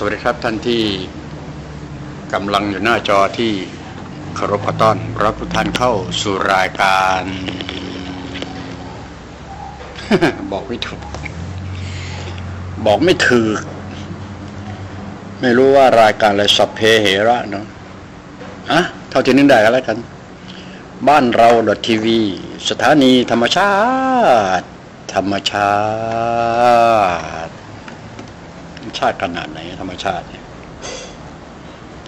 สวัสดีครับท่านที่กำลังอยู่หน้าจอที่เคารพขอต้อนรับทุกท่านเข้าสู่รายการ บอกไม่ถูก บอกไม่ถือ ไม่รู้ว่ารายการอะไรสัพเพเหระเนาะอะเท่าที่นึกได้ก็แล้วกัน บ้านเราดทีวี สถานีธรรมชาติ ธรรมชาติ ชาติขนาดไหน ธรรมชาติเนี่ย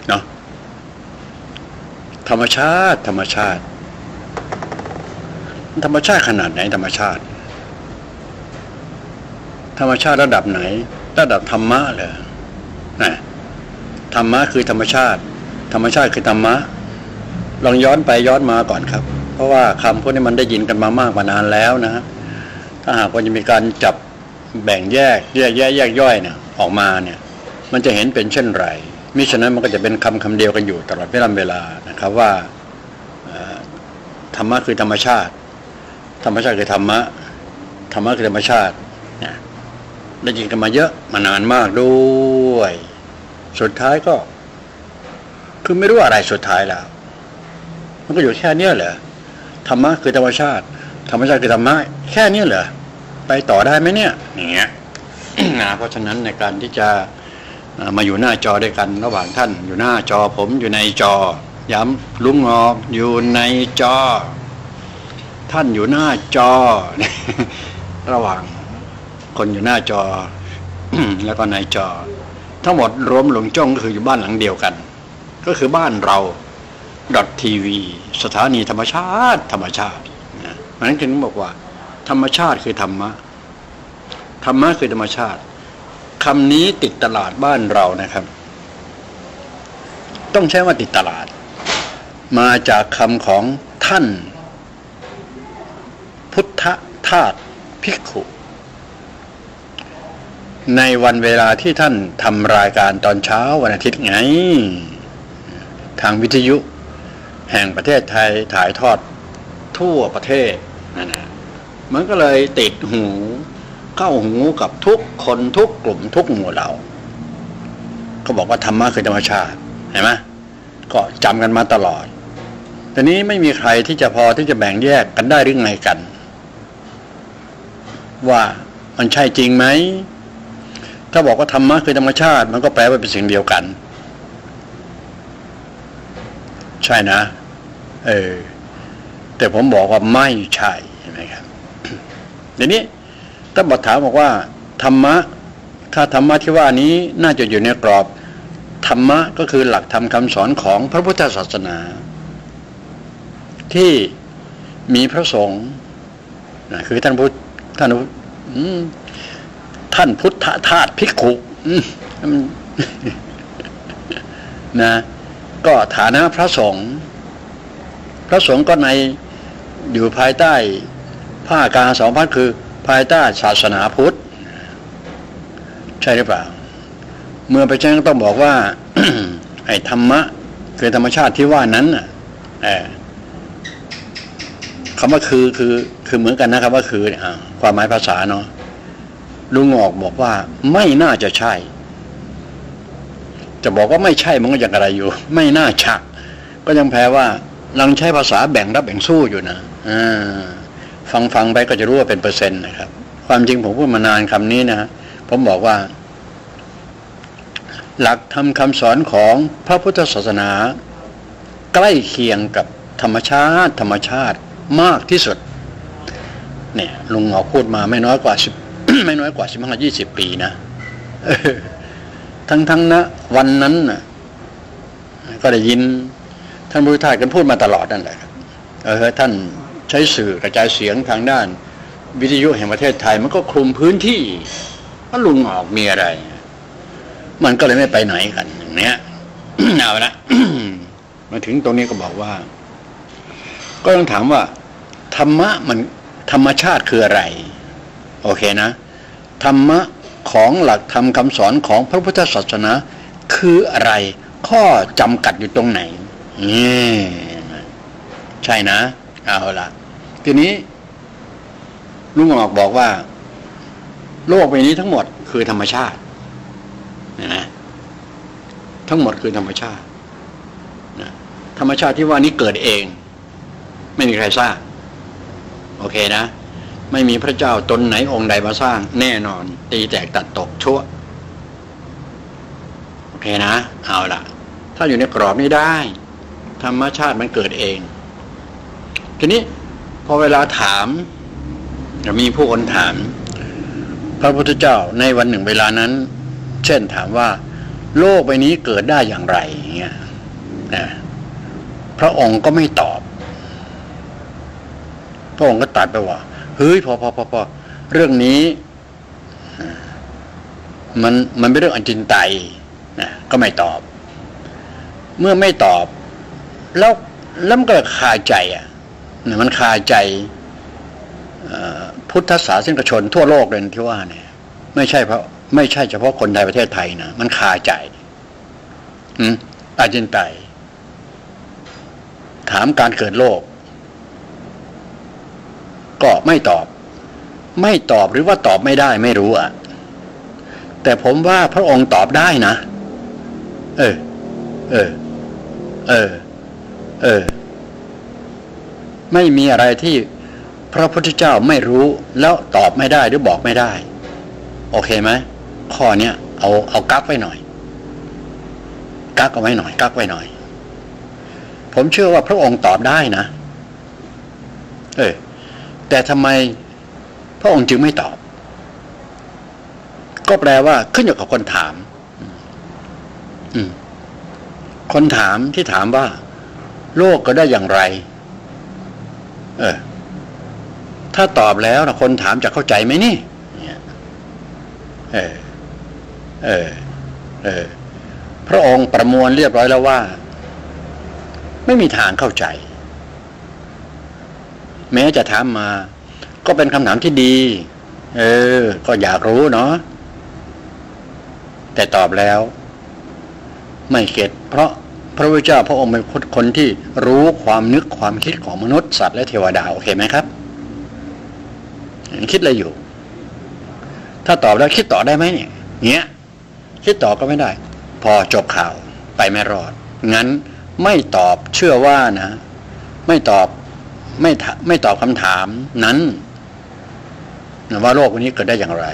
เนาะธรรมชาติ ธรรมชาติ ธรรมชาติขนาดไหน ธรรมชาติ ธรรมชาติระดับไหน ระดับธรรมะเหรอนะธรรมะคือธรรมชาติ ธรรมชาติคือธรรมะลองย้อนไปย้อนมาก่อนครับ เพราะว่าคำพวกนี้มันได้ยินกันมามากมานานแล้วนะถ้าหากว่าจะมีการจับแบ่งแยกแยกแยกแยกย่อยเนี่ย ออกมาเนี่ยมันจะเห็นเป็นเช่นไรมิฉะนั้นมันก็จะเป็นคำคำเดียวกันอยู่ตลอดเวลาเวลานะครับว่าธรรมะคือธรรมชาติ ธรรมชาติคือธรรมะธรรมะคือธรรมชาตินะได้ยินกันมาเยอะมานานมากด้วย สุดท้ายก็ คือไม่รู้อะไรสุดท้ายแล้วมันก็อยู่แค่เนี้ยเหรอธรรมะคือธรรมชาติ ธรรมชาติคือธรรมะแค่เนี้ยเหรอไปต่อได้ไหมเนี่ยอย่างเงี้ย นะเพราะฉะนั้นในการที่จะมาอยู่หน้าจอด้วยกันระหว่างท่าน อยู่หน้าจอผมอยู่ในจอ ย้ำลุงงออยู่ในจอ ท่านอยู่หน้าจอ ระหว่างคนอยู่หน้าจอ แล้วก็ในจอ ทั้งหมดรวมหลงจ้องก็คืออยู่บ้านหลังเดียวกัน ก็คือบ้านเราดอททีวีสถานีธรรมชาติ ธรรมชาตินะนั้นถึงบอกว่า ธรรมชาติคือธรรมะ ธรรมะคือธรรมชาติคำนี้ติดตลาดบ้านเรานะครับ ต้องใช้ว่าติดตลาด มาจากคำของท่าน พุทธทาสภิกขุ ในวันเวลาที่ท่านทำรายการตอนเช้าวันอาทิตย์ไง ทางวิทยุแห่งประเทศไทยถ่ายทอดทั่วประเทศนั่นนะมันก็เลยติดหู เข้าหูกับทุกคนทุกกลุ่มทุกหมู่เหล่าเขาบอกว่าธรรมะคือธรรมชาติเห็นไหมก็จำกันมาตลอดแต่นี้ไม่มีใครที่จะพอที่จะแบ่งแยกกันได้หรือไงกัน ว่ามันใช่จริงไหมถ้าบอกว่าธรรมะคือธรรมชาติ มันก็แปลว่าเป็นสิ่งเดียวกัน ใช่นะ เออแต่ผมบอกว่าไม่ใช่ใช่ไหมครับเดี๋ยวนี้ ถ้าบทถามบอกว่าธรรมะ ถ้าธรรมะที่ว่านี้น่าจะอยู่ในกรอบ ธรรมะก็คือหลักธรรมคาสอนของพระพุทธศาสนา ที่มีพระสงฆ์นะคือท่านพุทธท่านท่านพุทธทาสภิกขุนะก็ฐานะพระสงฆ์พระสงฆ์ก็ในอยู่ภายใต้ผ้ากาสองพัดคือ ภายใต้ศาสนาพุทธ ใช่หรือเปล่า เมื่อไปแจ้งต้องบอกว่าไอ้ธรรมะคือธรรมชาติที่ว่านั้นน่ะคำว่าคือคือคือเหมือนกันนะครับว่าคือความหมายภาษาเนาะลุงออกบอกว่าไม่น่าจะใช่ จะบอกว่าไม่ใช่มันก็ยังอะไรอยู่ ไม่น่าชัก ก็ยังแปลว่าลังใช้ภาษาแบ่งรับแบ่งสู้อยู่นะอ่า ฟังฟังไปก็จะรู้ว่าเป็นเปอร์เซ็นต์นะครับ ความจริงผมพูดมานานคำนี้นะผมบอกว่า หลักทำคำสอนของพระพุทธศาสนา ใกล้เคียงกับธรรมชาติ ธรรมชาติมากที่สุด เนี่ยลุงหมอพูดมาไม่น้อยกว่าสิบไม่น้อยกว่าสิบห้ายี่สิบปีนะทั้งทั้งนะวันนั้นนะก็ได้ยินท่านพุทธทาสกันพูดมาตลอดนั่นแหละเออท่าน ใช้สื่อกระจายเสียงทางด้าน วิทยุแห่งประเทศไทย มันก็คลุมพื้นที่ว่าลุงออกมีอะไร มันก็เลยไม่ไปไหนกันอย่างเนี้ยเอาละมาถึงตรงนี้ก็บอกว่า ก็ต้องถามว่า ธรรมะมันธรรมชาติคืออะไร โอเคนะ ธรรมะของหลักธรรมคาสอนของพระพุทธศาสนา คืออะไร ข้อจำกัดอยู่ตรงไหนนี่ใช่นะ เอาละ ทีนี้ลุงออกบอกว่า โลกใบนี้ทั้งหมดคือธรรมชาตินะทั้งหมดคือธรรมชาตินะธรรมชาติที่ว่านี้เกิดเอง ไม่มีใครสร้าง โอเคนะ ไม่มีพระเจ้าตนไหนองค์ใดมาสร้าง แน่นอน ตีแตกตัดตกชั่วโอเคนะ เอาละถ้าอยู่ในกรอบนี้ได้ ธรรมชาติมันเกิดเอง ทีนี้ อเวลาถามจะมีผู้คนถาม พระพุทธเจ้าในวันหนึ่งเวลานั้น เช่นถามว่า โลกใบนี้เกิดได้อย่างไรเงี้ยนะพระองค์ก็ไม่ตอบ พระองค์ก็ตัดไปว่าเฮ้ยพอพอพอพอเรื่องนี้ มันมันเป็นเรื่องอันจินไตยนะก็ไม่ตอบ เมื่อไม่ตอบ แล้วแล้วมันก็คาใจอะ มันคาใจพุทธศาสนิกชนทั่วโลกเลยที่ว่าเนี่ย ไม่ใช่เพราะไม่ใช่เฉพาะคนในประเทศไทยนะมันคาใจอือาจินไตถามการเกิดโลก ก็ไม่ตอบ ไม่ตอบหรือว่าตอบไม่ได้ไม่รู้อะ แต่ผมว่าพระองค์ตอบได้นะ เออ เออ เออ เออ ไม่มีอะไรที่พระพุทธเจ้าไม่รู้แล้วตอบไม่ได้หรือบอกไม่ได้ โอเคไหมข้อเนี้ยเอาเอากักไว้หน่อย กักเอาไว้หน่อยกักไว้หน่อย ผมเชื่อว่าพระองค์ตอบได้นะ เออแต่ทำไมพระองค์จึงไม่ตอบ ก็แปลว่าขึ้นอยู่กับคนถาม อืมคนถามที่ถามว่า โลกก็ได้อย่างไร เออ ถ้าตอบแล้วนะคนถามจะเข้าใจไหมนี่เออ เออ เออ พระองค์ประมวลเรียบร้อยแล้วว่า ไม่มีทางเข้าใจ แม้จะถามมา ก็เป็นคำถามที่ดี เออ ก็อยากรู้เนาะแต่ตอบแล้ว ไม่เก็ตเพราะ ระพุทธเจ้าพระองค์เป็นคนที่รู้ความนึกความคิดของมนุษย์สัตว์และเทวดาโอเคไหมครับคิดอะไรอยู่ ถ้าตอบแล้วคิดต่อได้ไหมเนี่ยเงี้ยคิดต่อก็ไม่ได้ พอจบข่าวไปไม่รอด งั้นไม่ตอบเชื่อว่านะ ไม่ตอบไม่ไม่ตอบคำถามนั้นว่าโลกวันนี้เกิดได้อย่างไร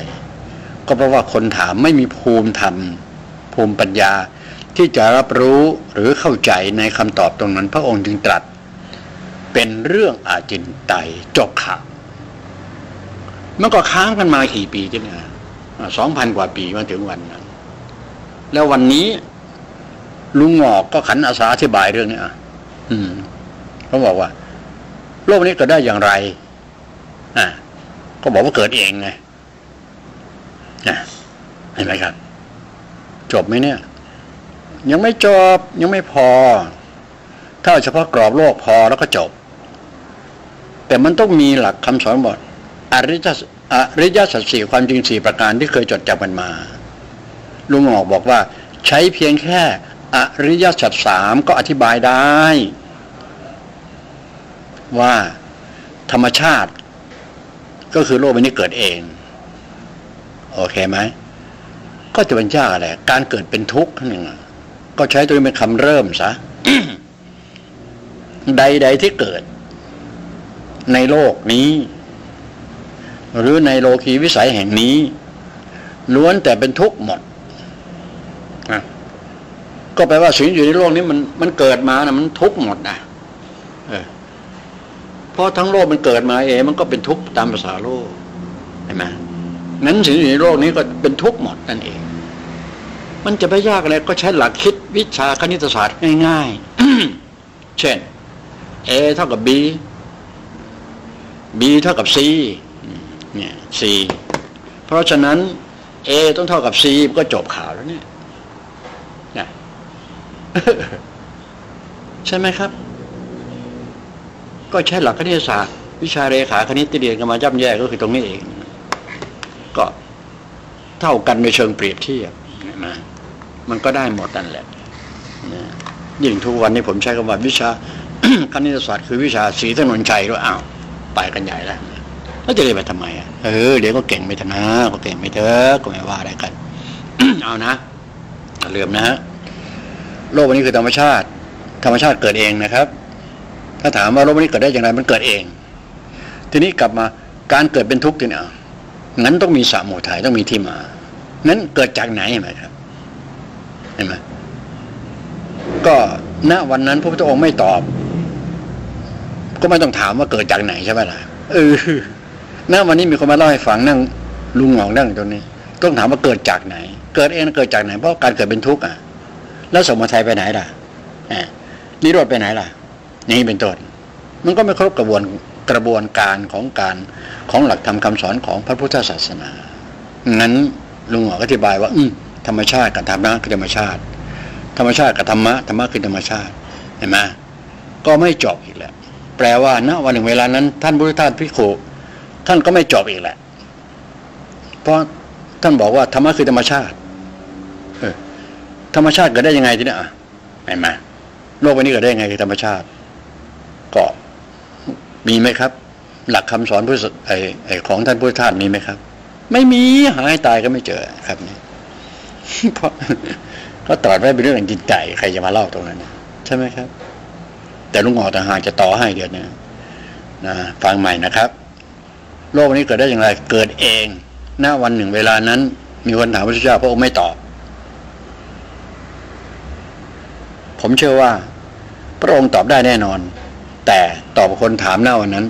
ก็เพราะว่าคนถามไม่มีภูมิธรรมภูมิปัญญา ที่จะรับรู้หรือเข้าใจในคำตอบตรงนั้นพระองค์จึงตรัส เป็นเรื่องอาจินไตยจบข่าวมันก็ค้างกันมากี่ปีที่เนี่ยสองพันกว่าปีมาถึงวันนั้น แล้ววันนี้ลุงหงอกก็ขันอาสาอธิบายเรื่องนี้อะอืมเขาบอกว่า โลกนี้เกิดได้อย่างไร อะก็บอกว่าเกิดเองไงนะเห็นไหมครับ จบไหมเนี่ย ยังไม่จบยังไม่พอ ถ้าเฉพาะกรอบโลกพอแล้วก็จบ แต่มันต้องมีหลักคำสอนบอกอริยสัจอริยสัจสี่ความจริงสี่ประการที่เคยจดจำมันมา ลุงหงอกบอกว่า ใช้เพียงแค่อริยสัจสามก็อธิบายได้ ว่าธรรมชาติ ก็คือโลกใบนี้เกิดเอง โอเคไหมก็จะเป็นยากอะไรการเกิดเป็นทุกข์นั่นเอง ก็ใช้ตัวนี้เป็นคำเริ่มซะใด ๆที่เกิด ในโลกนี้ หรือในโลกีวิสัยแห่งนี้ ล้วนแต่เป็นทุกข์หมดนะก็แปลว่าสิ่งอยู่ในโลกนี้มันมันเกิดมานะมันทุกข์หมดนะเออเพราะทั้งโลกมันเกิดมาเองมันก็เป็นทุกข์ตามภาษาโลกเห็นไหมงั้นสิ่งอยู่ในโลกนี้ก็เป็นทุกข์หมดนั่นเอง มันจะไปยากอะไรก็ใช้หลักคิดวิชาคณิตศาสตร์ง่ายๆ เช่น a เท่ากับ b b เท่ากับ c เนี่ย c เพราะฉะนั้น a ต้องเท่ากับ c ก็จบข่าวแล้วเนี่ยนะใช่ไหมครับ ก็ใช้หลักคณิตศาสตร์ วิชาเรขาคณิตที่เรียนกันมาย่ำแย่ก็คือตรงนี้เอง ก็เท่ากันในเชิงเปรียบเทียบนะ มันก็ได้หมดนั่นแหละนะยิ่งทุกวันนี้ผมใช้คำว่าวิชาคณิตศาสตร์คือวิชาสีถนนชัยด้วยอ้าวไปกันใหญ่แล้วแล้วจะเรียนไปทำไมอะเออเดี๋ยวก็เก่งไปเถอะนะก็เก่งไปเถอะก็ไม่ว่าอะไรกัน เอานะอย่าลืมนะฮะโลกวันนี้คือธรรมชาติ ธรรมชาติเกิดเองนะครับ ถ้าถามว่าโลกวันนี้เกิดได้อย่างไรมันเกิดเอง ทีนี้กลับมาการเกิดเป็นทุกข์เนี่ยงั้นต้องมีสามุทัยต้องมีที่มานั้นเกิดจากไหนไหมครับ เห็นไหมก็ณวันนั้นพระพุทธองค์ไม่ตอบ ก็ไม่ต้องถามว่าเกิดจากไหนใช่ไหมล่ะเออณวันนี้มีคนมาเล่าให้ฟังนั่งลุงหงอกนั่งตรงนี้ ต้องถามว่าเกิดจากไหน เกิดเองเกิดจากไหนเพราะการเกิดเป็นทุกข์อะ แล้วสมุทัยไปไหนล่ะอ่านิโรธไปไหนล่ะ นี่เป็นต้นมันก็ไม่ครบกระบวนกระบวนการของการของหลักธรรมคาสอนของพระพุทธศาสนา งั้นลุงหงอกอธิบายว่า อืม ธรรมชาติกับธรรมะคือธรรมชาติ ธรรมชาติกับธรรมะธรรมะคือธรรมชาติเห็นไหมก็ไม่จบอีกแล้วแปลว่าณวันหนึ่งเวลานั้น ท่านพุทธทาสพิโขท่านก็ไม่จบอีกแหละ เพราะท่านบอกว่าธรรมะคือธรรมชาติเออธรรมชาติเกิดได้ยังไงทีเนี้ยเห็นไหมโลกวันนี้เกิดได้ยังไงคือธรรมชาติก็มีไหมครับ หลักคำสอนพุทธไอไอของท่านพุทธทาสมีไหมครับ ไม่มีหายตายก็ไม่เจอครับนี่ เพราะก็ตรัสไว้เป็นเรื่องจิตใจใครจะมาเล่าตรงนั้นใช่ไหมครับ แต่ลุงหอต่างหากจะต่อให้เดี๋ยวนี้นะฟังใหม่นะครับ โลกนี้เกิดได้อย่างไร เกิดเองหน้าวันหนึ่งเวลานั้น มีคนถามพระพุทธเจ้าพระองค์ไม่ตอบ ผมเชื่อว่า พระองค์ตอบได้แน่นอน แต่ตอบคนถามหน้าวันนั้น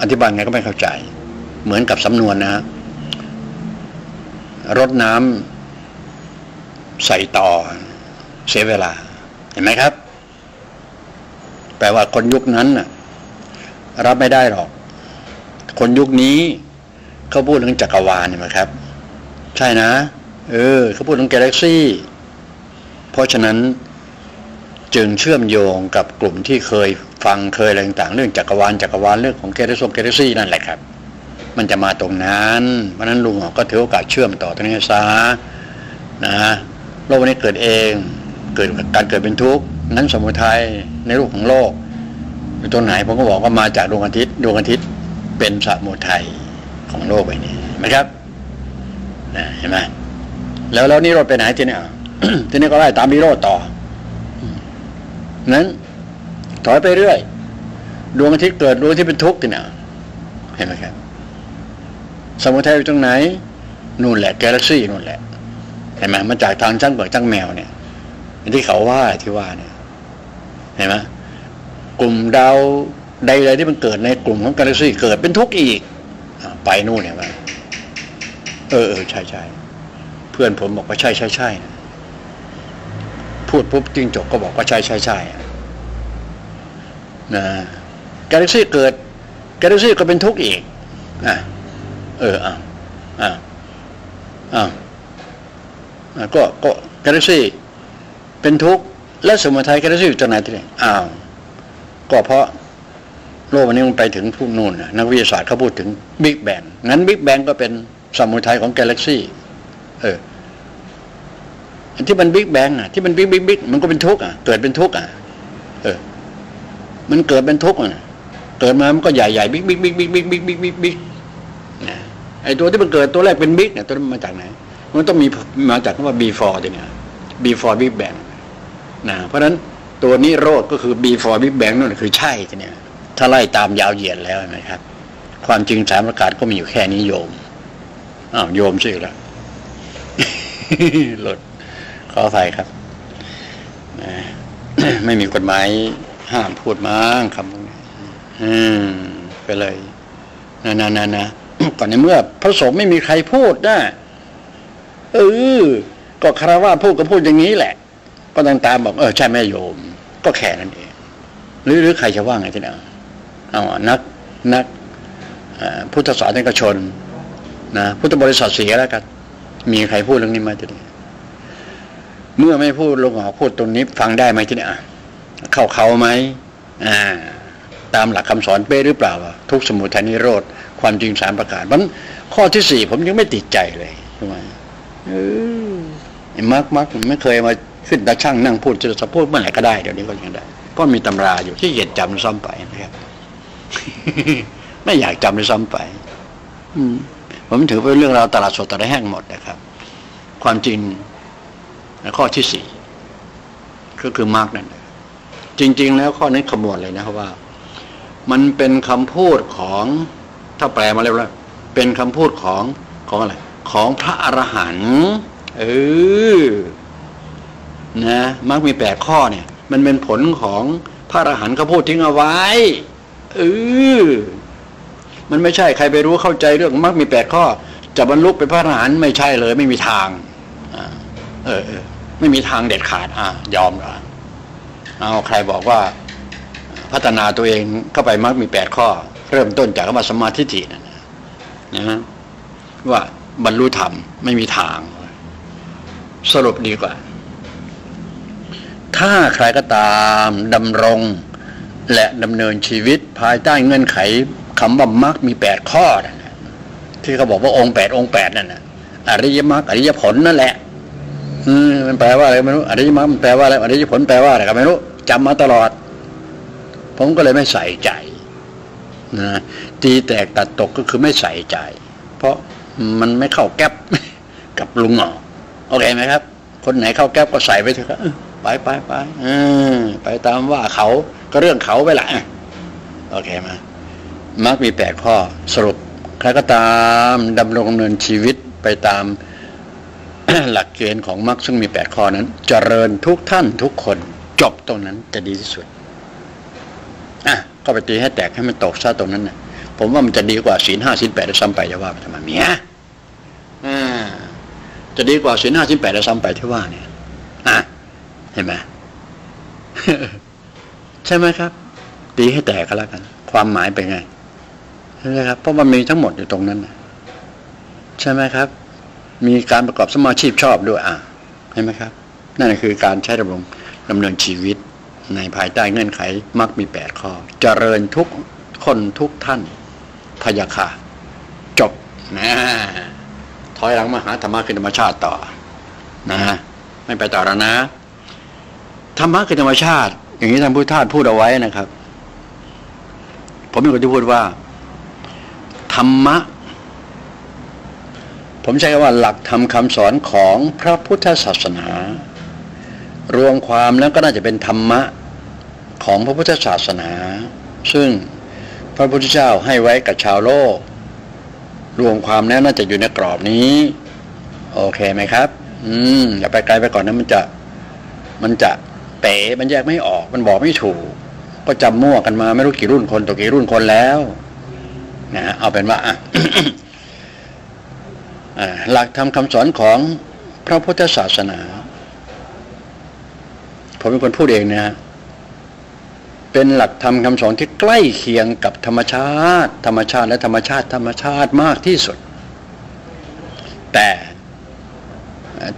อธิบายไงก็ไม่เข้าใจ เหมือนกับสำนวนนะฮะรดน้ำ ใส่ต่อ เสียเวลา เห็นไหมครับ แปลว่าคนยุคนั้นน่ะ รับไม่ได้หรอก คนยุคนี้เขาพูดถึงจักรวาลเห็นไหมครับ ใช่นะ เออเขาพูดถึงกาแล็กซี่ เพราะฉะนั้นจึงเชื่อมโยงกับกลุ่มที่เคยฟังเคยอะไรต่างๆ เรื่องจักรวาลจักรวาลเรื่องของแกลเล็กซี่แกลเล็กซี่นั่นแหละครับ มันจะมาตรงนั้น เพราะนั้นลุงก็ถือโอกาสเชื่อมต่อตรงนี้ซะนะ โลกวันนี้เกิดเอง เกิดการเกิดเป็นทุกข์นั้นสมุทัยในรูปของโลกอยู่ตรงไหนผมก็บอกว่ามาจากดวงอาทิตย์ดวงอาทิตย์เป็นสมุทัยของโลกใบนี้ไหมครับนะเห็นไหมแล้วแล้วนี่รถไปไหนทีนี้ทีนี้ก็ไล่ตามนิโรธต่อนั้นถอยไปเรื่อยดวงอาทิตย์เกิดดวงอาทิตย์เป็นทุกข์ทีนี้เห็นไหมครับ สมุทัยอยู่ตรงไหนนู่นแหละกาแล็กซี่นู่นแหละ ห็นไหมมันจากทางช่างเบิกช่างแมวเนี่ยที่เขาว่าที่ว่าเนี่ย เห็นไหมกลุ่มดาวใดๆที่มันเกิดในกลุ่มของกาแล็กซี่เกิดเป็นทุกข์อีกอไปนู่นเนี่ยมาเออเออใช่ใช่เพื่อนผมบอกว่าใช่ใช่ใช่พูดปุ๊บจิงจกก็บอกว่าใช่ใช่ใช่นะกาแล็กซี่เกิดกาแล็กซี่ก็เป็นทุกข์อีกอะเอออะอะอะ ก็ก็กาแล็กซี่เป็นทุกข์และสมุทัยกาแล็กซี่อยู่ตรงไหนที่ไหนอ้าวก็เพราะโลกวันนี้มันไปถึงผู้นู่นนะนักวิทยาศาสตร์เขาพูดถึงบิ๊กแบงงั้นบิ๊กแบงก็เป็นสมุทัยของกาแล็กซี่เออที่มัน big bang อะที่มัน big big big มันก็เป็นทุกข์อะเกิดเป็นทุกข์อะเออ มันเกิดเป็นทุกข์อะเกิดมามันก็ใหญ่ใหญ่ big big big big big big big big big นะไอตัวที่มันเกิดตัวแรกเป็น big เนี่ยตัวนั้นมาจากไหน มันต้องมีมาจากคำว่า before ตัวเนี้ย before big bang นะเพราะฉะนั้นตัวนี้โรดก็คือ before big bang นั่นคือใช่ทีเนี้ยถ้าไล่ตามยาวเหยียดแล้วนะครับ ความจริงสามประการก็มีอยู่แค่นี้โยมอ้าวโยมชื่อแล้วหลดขออภัยครับไม่มีกฎหมายห้ามพูดมั้งคำพวกนี้อืมไปเลยนะนะนะนะก่อนในเมื่อพระสงฆ์ไม่มีใครพูดนะ เออ ก็คารวะพูดก็พูดอย่างนี้แหละ ก็ต้องตามบอกเออใช่แม่โยม ก็แค่นั้นเอง หรือหรือใครจะว่าไงที่ไหนเอานักนักพุทธศาสนิกชนนะพุทธบริษัทเสียแล้วกัน มีใครพูดเรื่องนี้มาที่นี่เมื่อไม่พูดลงหอพูดตรงนี้ ฟังได้ไหมที่นี่เข้าเขาไหมอ่า ตามหลักคำสอนเป้หรือเปล่า ทุกสมุทัยนิโรธ ความจริงสามประการมันข้อที่สี่ผมยังไม่ติดใจเลยทำไม เออมักมักไม่เคยมาขึ้นตาช่างนั่งพูดจะพูดเมื่อไหร่ก็ได้เดี๋ยวนี้ก็ยังได้ก็มีตำราอยู่ที่เหยียดจำซ้ำไปนะครับ ไม่อยากจำเลยซ้ำไป อืมผมถือเป็นเรื่องราวตลาดสดตลาดแห้งหมดนะครับ ความจริงข้อที่สี่ก็คือมาร์กนั่นจริง ๆ แล้วข้อนี้ขมวดเลยนะครับว่า มันเป็นคำพูดของถ้าแปลมาเรียบร้อยเป็นคำพูดของของอะไร ของพระอรหันต์เออนะมักมีแปดข้อเนี่ย มันเป็นผลของพระอรหันต์เขาพูดทิ้งเอาไว้เออมันไม่ใช่ใครไปรู้เข้าใจเรื่องมักมีแปดข้อจะบรรลุเป็นพระอรหันต์ไม่ใช่เลย ไม่มีทางเออเออไม่มีทางเด็ดขาด อะ ยอมอะเอาใครบอกว่าพัฒนาตัวเองเข้าไปมักมีแปดข้อ เริ่มต้นจากคำว่าสมาธิินั่นนะว่า บรรลุธรรมไม่มีทาง สรุปดีกว่า ถ้าใครก็ตามดำรง และดำเนินชีวิตภายใต้เงื่อนไขคำว่ามรรคมีแปดข้อนะที่เขาบอกว่าองค์แปดองค์แปดนั่นนะอริยมรรคอริยผลนั่นแหละ อืมมันแปลว่าอะไรไม่รู้อริยมรรคมันแปลว่าอะไรอริยผลแปลว่าอะไรก็ไม่รู้จำมาตลอด ผมก็เลยไม่ใส่ใจนะตีแตกตัดตกก็คือไม่ใส่ใจ เพราะ มันไม่เข้าแก๊ปกับลุงหงอโอเคไหมครับ คนไหนเข้าแก๊ปก็ใส่ไปเถอะไปไปไปไปตามว่าเขาก็เรื่องเขาไปละโอเคไหมมักมีแปดข้อสรุปใครก็ตามดำรงเนินชีวิตไปตามหลักเกณฑ์ของมรรคซึ่งมีแปดข้อนั้นจเจริญทุกท่านทุกคนจบตรงนั้นจะดีที่สุดอะก็ไปตีให้แตกให้มันตกซะตรงนั้นนะผมว่ามันจะดีกว่าศีลห้าศีลแปดได้ซ้ำไปจะว่าไปทำไมเมียอ่า จะดีกว่าศีลห้าศีลแปดได้ซ้ำไปที่ว่าเนี่ยอะเห็นไหมใช่ไหมครับ ตีให้แตกก็แล้วกัน ความหมายเป็นไงใช่ไหมครับ เพราะมันมีทั้งหมดอยู่ตรงนั้นนะใช่ไหมครับ มีการประกอบสมาชีพชอบด้วยอะเห็นไหมครับ นั่นคือการใช้ดำรงดำเนินชีวิต ในภายใต้เงื่อนไขมักมีแปดข้อ เจริญทุกคนทุกท่านพยาคาจบนะ อยหลังมาหาธรรมะคือธรรมชาติต่อนะฮะไม่ไปต่อแล้วนะธรรมะคือธรรมชาติ อย่างนี้ท่านพุทธทาสพูดเอาไว้นะครับ ผมมีคนที่พูดว่า ธรรมะ ผมใช้คำว่าหลักธรรมคาสอนของพระพุทธศาสนา รวมความแล้วก็น่าจะเป็นธรรมะของพระพุทธศาสนา ซึ่งพระพุทธเจ้าให้ไว้กับชาวโลก รวมความแล้วน่าจะอยู่ในกรอบนี้ โอเคไหมครับ อืมอย่าไปไกลไปก่อนนะมันจะ มันจะเป๋มันแยกไม่ออก มันบอกไม่ถูก ก็จำมั่วกันมาไม่รู้กี่รุ่นคนตัวกี่รุ่นคนแล้วนะเอาเป็นว่าหลักธรรมคาสอนของพระพุทธศาสนา ผมเป็นคนพูดเองนะ เป็นหลักธรรมคำสอนที่ใกล้เคียงกับธรรมชาติ ธรรมชาติและธรรมชาติ ธรรมชาติมากที่สุด แต่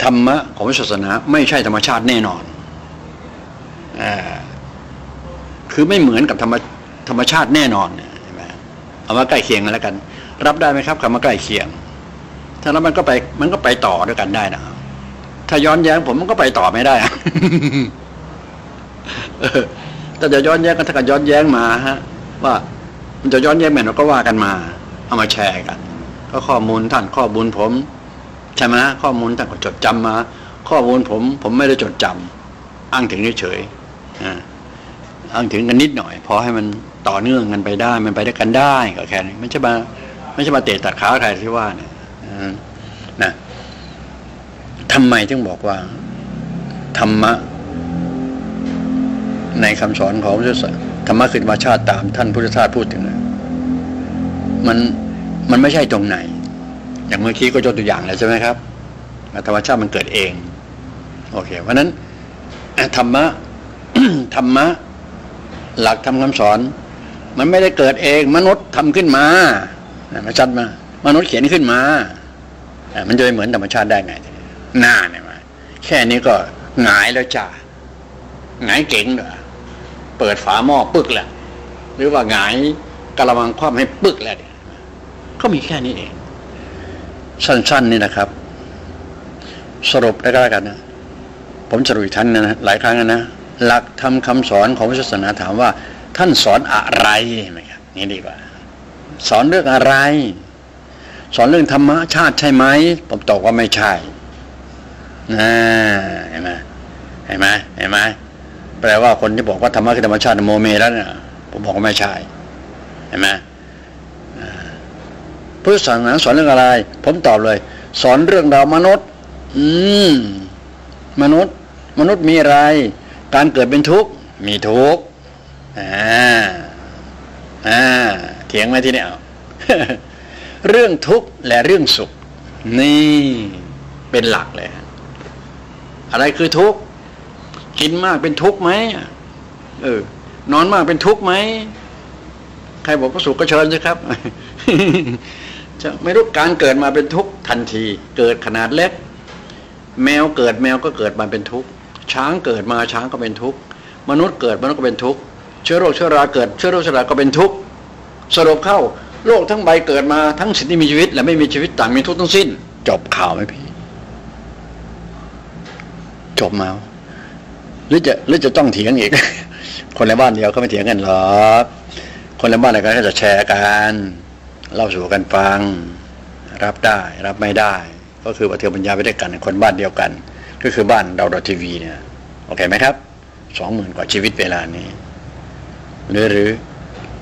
ธรรมะของศาสนาไม่ใช่ธรรมชาติแน่นอนอคือไม่เหมือนกับธรรมธรรมชาติแน่นอนเอามาใกล้เคียงกันแล้วกัน รับได้ไหมครับคำว่าใกล้เคียง ถ้าแล้วมันก็ไปมันก็ไปต่อด้วยกันได้นะถ้าย้อนแย้งผมมันก็ไปต่อไม่ได้ แต่จะย้อนแย้งกันถ้ากันย้อนแย้งมาฮะว่ามันจะย้อนแย้งแม่เราก็ว่ากันมา เอามาแชร์กัน ก็ข้อมูลท่านข้อมูลผมใช่ไหมข้อมูลท่านก็จดจำมา ข้อมูลผม ผมไม่ได้จดจำอ้างถึงเฉยอ้างถึงกันนิดหน่อยพอให้มันต่อเนื่องกันไปได้ มันไปได้กันได้ก็แค่นี้ไม่ใช่มาไม่ใช่มาเตะตัดขาใครที่ว่าเนี่ยนะทำไมถึงบอกว่า ธรรมะ ในคำสอนของพระธรรมะคือธรรมชาติตามท่านพุทธทาสพูดถึงมันมันไม่ใช่ตรงไหน อย่างเมื่อกี้ก็ยกตัวอย่างแล้วใช่ไหมครับธรรมชาติมันเกิดเอง โอเค เพราะนั้นธรรมะธรรมะ หลักทำคำสอน มันไม่ได้เกิดเอง มนุษย์ทำขึ้นมามาชัดมามนุษย์เขียนขึ้นมา มันจะเหมือนธรรมชาติได้ไงหน้าเนี่ยมาแค่นี้ก็หงายแล้วจ้าหงายเก่งเหรอ เปิดฝาหม้อปึกแหละ หรือว่าหงายกระมังคว่ำให้ปึกแหล้วก็มีแค่นี้เอง สั้น ๆ นี่นะครับ สรุปได้ก็แล้วกันนะผมสรุปท่านนะหลายครั้งนะหลักทำคำสอนของศาสนาถามว่า ท่านสอนอะไรไหมครับนี่ดีกว่า สอนเรื่องอะไร สอนเรื่องธรรมชาติใช่ไหมผมตอบว่าไม่ใช่นะเห็นไหมเห็นไหมเห็นไหม แปลว่าคนที่บอกว่าธรรมะคือธรรมชาติโมเมแล้วเนี่ยผมบอกว่าไม่ใช่เห็นไหมพุทธศาสนาสอนเรื่องอะไร ผมตอบเลย สอนเรื่องราวมนุษย์ อืมมนุษย์ มนุษย์มีอะไร การเกิดเป็นทุกข์มีทุกข์อ่าอ่าเถียงไหมที่นี่เอาเรื่องทุกข์และเรื่องสุข นี่เป็นหลักเลย อะไรคือทุกข์ กินมากเป็นทุกข์ไหมเออ นอนมากเป็นทุกข์ไหมใครบอกว่าสุขก็เชิญสิครับจะไม่รู้การเกิดมาเป็นทุกข์ทันที เกิดขนาดเล็ก แมวเกิดแมวก็เกิดมาเป็นทุกข์ช้างเกิดมาช้างก็เป็นทุกข์มนุษย์เกิดมนุษย์ก็เป็นทุกข์เชื้อโรคเชื้อราเกิดเชื้อโรคเชื้อราก็เป็นทุกข์สรุปเข้าโลกทั้งใบเกิดมาทั้งสิ่งที่มีชีวิต และไม่มีชีวิตต่างมีทุกข์ทั้งสิ้น จบข่าวไหมพี่ จบมา หรือจะหรือจะต้องเถียงอีก คนในบ้านเดียวเขาไม่เถียงกันหรอกคนในบ้านอะไรกันก็จะแชร์กันเล่าสู่กันฟัง รับได้ รับไม่ได้ ก็คือปฏิบัญญาไปด้วยกัน คนบ้านเดียวกัน ก็คือบ้านดาวดทีวีเนี่ยโอเคไหมครับสองหมื่นกว่าชีวิตเวลานี้ หรือหรือ